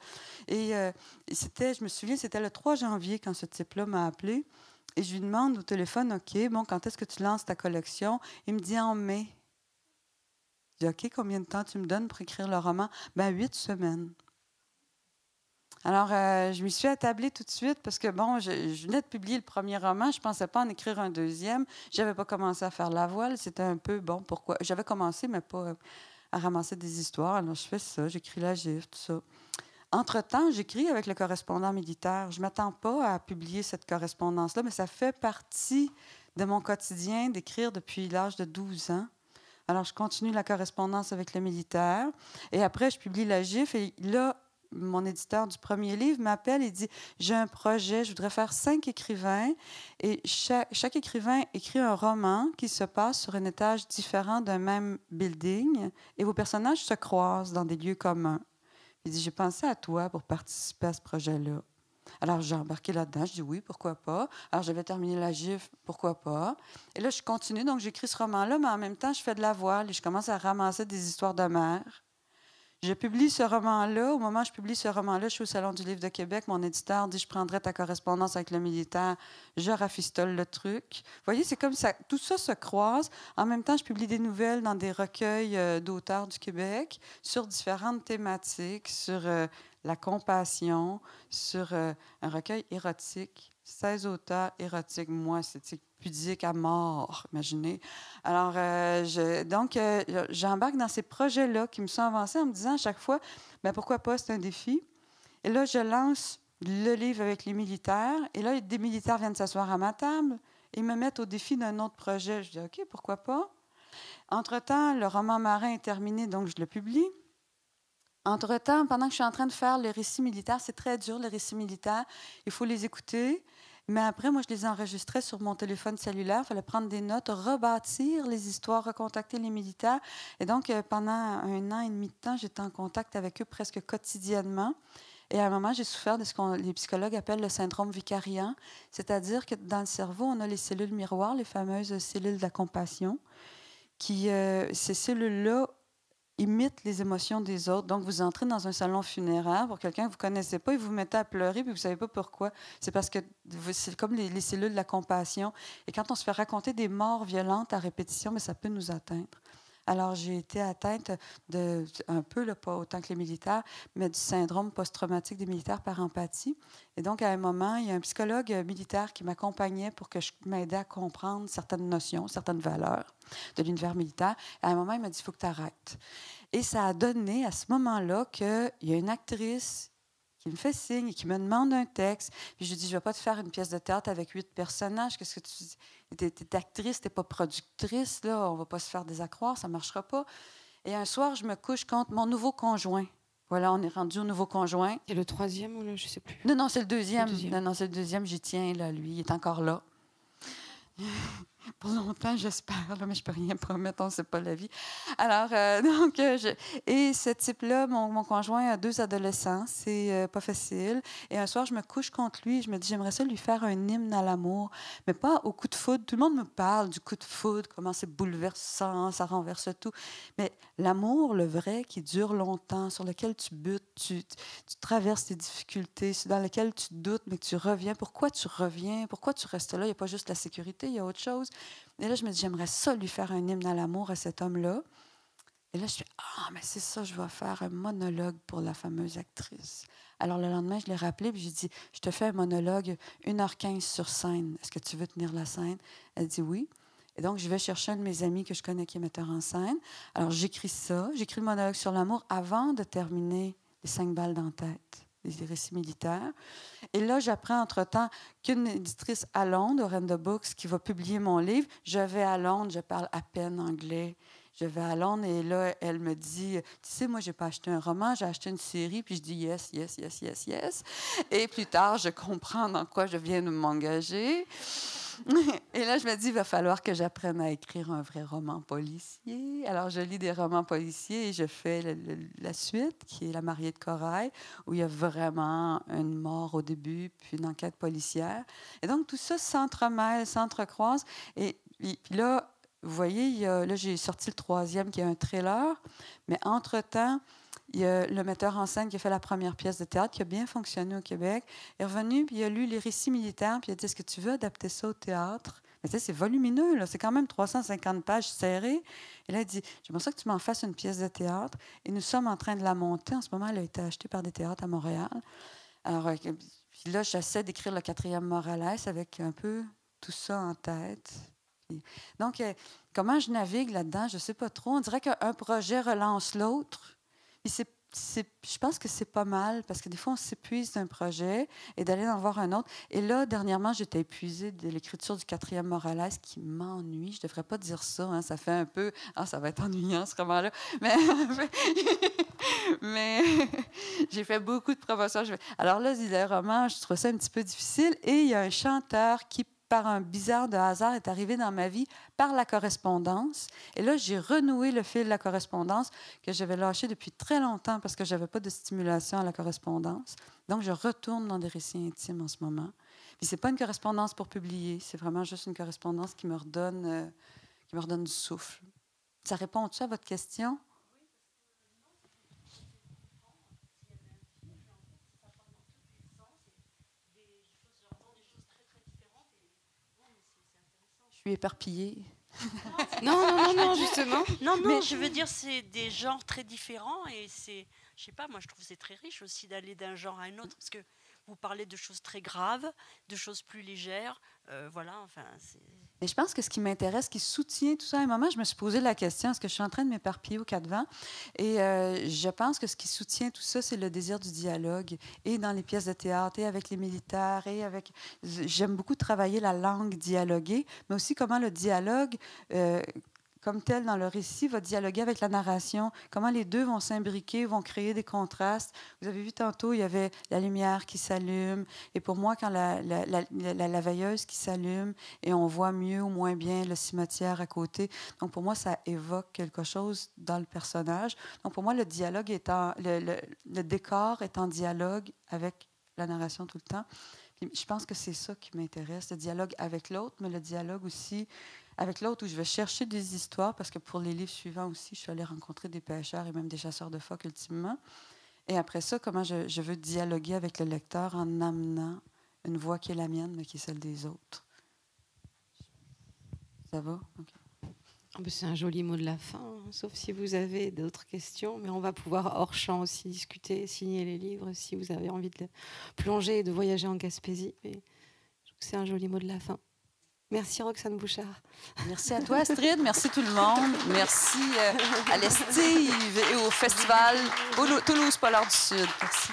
Et euh, c'était, je me souviens, c'était le 3 janvier quand ce type-là m'a appelé. Et je lui demande au téléphone, OK, bon, quand est-ce que tu lances ta collection? Il me dit en mai. Je dis, OK, combien de temps tu me donnes pour écrire le roman? Ben, huit semaines. Alors, euh, je m'y suis attablée tout de suite parce que, bon, je, venais de publier le premier roman. Je ne pensais pas en écrire un deuxième. Je n'avais pas commencé à faire la voile. C'était un peu, bon, pourquoi? J'avais commencé, mais pas euh, à ramasser des histoires. Alors, je fais ça, j'écris la gifle, tout ça. Entre-temps, j'écris avec le correspondant militaire. Je ne m'attends pas à publier cette correspondance-là, mais ça fait partie de mon quotidien d'écrire depuis l'âge de 12 ans. Alors, je continue la correspondance avec le militaire. Et après, je publie la gifle. Et là, mon éditeur du premier livre m'appelle et dit J'ai un projet, je voudrais faire cinq écrivains. Et chaque, chaque écrivain écrit un roman qui se passe sur un étage différent d'un même building. Et vos personnages se croisent dans des lieux communs. Il dit J'ai pensé à toi pour participer à ce projet-là. Alors, j'ai embarqué là-dedans. Je dis oui, pourquoi pas. Alors, j'avais terminé la gifle, pourquoi pas. Et là, je continue. Donc, j'écris ce roman-là, mais en même temps, je fais de la voile et je commence à ramasser des histoires de mer. Je publie ce roman-là. Au moment où je publie ce roman-là, je suis au Salon du Livre de Québec. Mon éditeur dit Je prendrai ta correspondance avec le militaire. Je rafistole le truc. Vous voyez, c'est comme ça. Tout ça se croise. En même temps, je publie des nouvelles dans des recueils euh, d'auteurs du Québec sur différentes thématiques, sur euh, la compassion, sur euh, un recueil érotique. 16 auteurs érotiques. Moi, c'est pudique à mort, imaginez. Alors, euh, je, donc, euh, j'embarque dans ces projets-là qui me sont avancés en me disant à chaque fois, ben pourquoi pas, c'est un défi. Et là, je lance le livre avec les militaires. Et là, des militaires viennent s'asseoir à ma table et me mettent au défi d'un autre projet. Je dis, OK, pourquoi pas? Entre-temps, le roman marin est terminé, donc je le publie. Entre-temps, pendant que je suis en train de faire les récits militaires, c'est très dur, les récits militaires. Il faut les écouter. Mais après, moi, je les enregistrais sur mon téléphone cellulaire. Il fallait prendre des notes, rebâtir les histoires, recontacter les militaires. Et donc, euh, pendant un an et demi de temps, j'étais en contact avec eux presque quotidiennement. Et à un moment, j'ai souffert de ce que les psychologues appellent le syndrome vicariant, c'est-à-dire que dans le cerveau, on a les cellules miroirs, les fameuses cellules de la compassion, qui, euh, ces cellules-là, imitent les émotions des autres. Donc, vous entrez dans un salon funéraire pour quelqu'un que vous ne connaissez pas et vous vous mettez à pleurer, puis vous ne savez pas pourquoi. C'est parce que c'est comme les, les cellules de la compassion. Et quand on se fait raconter des morts violentes à répétition, mais ça peut nous atteindre. Alors, j'ai été atteinte de, un peu, là, pas autant que les militaires, mais du syndrome post-traumatique des militaires par empathie. Et donc, à un moment, il y a un psychologue militaire qui m'accompagnait pour que je m'aidais à comprendre certaines notions, certaines valeurs de l'univers militaire. À un moment, il m'a dit, il faut que tu arrêtes. Et ça a donné à ce moment-là qu'il y a une actrice qui me fait signe et qui me demande un texte. Puis je lui dis, je ne vais pas te faire une pièce de théâtre avec huit personnages. Qu'est-ce que tu dis? Tu es, actrice, tu n'es pas productrice, là. On ne va pas se faire des accroires, ça ne marchera pas. Et un soir, je me couche contre mon nouveau conjoint. Voilà, on est rendu au nouveau conjoint. C'est le troisième ou le, je sais plus? Non, non, c'est le deuxième. Le deuxième. Non, non, c'est le deuxième, j'y tiens, là, lui, il est encore là. Pour longtemps, j'espère, mais je peux rien promettre, on ne sait pas la vie. Alors, euh, donc, euh, et ce type-là, mon, conjoint a deux adolescents, c'est euh, pas facile. Et un soir, je me couche contre lui, je me dis, j'aimerais ça lui faire un hymne à l'amour, mais pas au coup de foudre. Tout le monde me parle du coup de foudre, comment c'est bouleversant, ça renverse tout. Mais l'amour, le vrai, qui dure longtemps, sur lequel tu butes, tu, tu- traverses tes difficultés, dans lequel tu doutes, mais que tu reviens. Pourquoi tu reviens? Pourquoi tu restes là? Il n'y a pas juste la sécurité, il y a autre chose. Et là, je me dis, j'aimerais ça lui faire un hymne à l'amour à cet homme-là. Et là, je suis ah, mais c'est ça, je vais faire un monologue pour la fameuse actrice. Alors, le lendemain, je l'ai rappelé, puis j'ai dit, je te fais un monologue 1h15 sur scène. Est-ce que tu veux tenir la scène? Elle dit oui. Et donc, je vais chercher un de mes amis que je connais qui est metteur en scène. Alors, j'écris ça. J'écris le monologue sur l'amour avant de terminer les cinq balles dans tête, les récits militaires. Et là, j'apprends entre-temps qu'une éditrice à Londres, Orenda Books, qui va publier mon livre. Je vais à Londres, je parle à peine anglais. Je vais à Londres et là, elle me dit, tu sais, moi, j'ai pas acheté un roman, j'ai acheté une série, puis je dis yes, yes, yes, yes, yes. Et plus tard, je comprends dans quoi je viens de m'engager. Et là, je me dis, il va falloir que j'apprenne à écrire un vrai roman policier. Alors, je lis des romans policiers et je fais la suite, qui est La mariée de corail, où il y a vraiment une mort au début, puis une enquête policière. Et donc, tout ça s'entremêle, s'entrecroise. Et là, vous voyez, il y a- là, j'ai sorti le troisième, qui est un thriller. Mais entre-temps, il y a le metteur en scène qui a fait la première pièce de théâtre, qui a bien fonctionné au Québec, est revenu, puis il a lu les récits militaires, puis il a dit Est-ce que tu veux adapter ça au théâtre? Mais tu sais, c'est volumineux, là. c'est quand même 350 pages serrées. Et là, il dit J'aimerais ça que tu m'en fasses une pièce de théâtre. Et nous sommes en train de la monter. En ce moment, elle a été achetée par des théâtres à Montréal. Alors, euh, puis là, j'essaie d'écrire le quatrième Morales avec un peu tout ça en tête. Donc, euh, comment je navigue là-dedans, je ne sais pas trop. On dirait qu'un projet relance l'autre. Je pense que c'est pas mal parce que des fois, on s'épuise d'un projet et d'aller en voir un autre. Et là, dernièrement, j'étais épuisée de l'écriture du quatrième Morales qui m'ennuie. Je ne devrais pas dire ça. hein, Ça fait un peu. Ah, ça va être ennuyant, ce roman-là. Mais, j'ai fait beaucoup de promotions. Alors là, le roman, je trouve ça un petit peu difficile. Et il y a un chanteur qui, par un bizarre de hasard, est arrivé dans ma vie par la correspondance. Et là, j'ai renoué le fil de la correspondance que j'avais lâché depuis très longtemps parce que je n'avais pas de stimulation à la correspondance. Donc, je retourne dans des récits intimes en ce moment. Puis, ce n'est pas une correspondance pour publier, c'est vraiment juste une correspondance qui me redonne, euh, qui me redonne du souffle. Ça répond-tu à votre question? Suis éparpillée. Non, non, non, non, justement. Non, non, Mais- je veux dire, c'est des genres très différents et c'est, je sais pas, moi je trouve que c'est très riche aussi d'aller d'un genre à un autre parce que vous parlez de choses très graves, de choses plus légères, euh, voilà, enfin. Mais je pense que ce qui m'intéresse, qui soutient tout ça, à un moment, je me suis posé la question, est-ce que je suis en train de m'éparpiller au quatre vents? Et euh, je pense que ce qui soutient tout ça, c'est le désir du dialogue, et dans les pièces de théâtre, et avec les militaires, et avec... J'aime beaucoup travailler la langue dialoguée, mais aussi comment le dialogue... euh, comme tel dans le récit, va dialoguer avec la narration, comment les deux vont s'imbriquer, vont créer des contrastes. Vous avez vu tantôt, il y avait la lumière qui s'allume, et pour moi, quand la, la, la, la- qui s'allume, et on voit mieux ou moins bien le cimetière à côté. Donc, pour moi, ça évoque quelque chose dans le personnage. Donc, pour moi, le dialogue est en, le, le- décor est en dialogue avec la narration tout le temps. Je pense que c'est ça qui m'intéresse, le dialogue avec l'autre, mais le dialogue aussi avec l'autre où je vais chercher des histoires, parce que pour les livres suivants aussi, je suis allée rencontrer des pêcheurs et même des chasseurs de phoques ultimement. Et après ça, comment je, veux dialoguer avec le lecteur en amenant une voix qui est la mienne, mais qui est celle des autres. Ça va? Ah ben, C'est un joli mot de la fin, hein, sauf si vous avez d'autres questions. Mais on va pouvoir hors champ aussi discuter, signer les livres si vous avez envie de plonger et de voyager en Gaspésie. C'est un joli mot de la fin. Merci Roxane Bouchard. Merci à toi, Astrid. Merci tout le monde. Merci euh, à l'Estive et au Festival Toulouse Polar du Sud. Merci.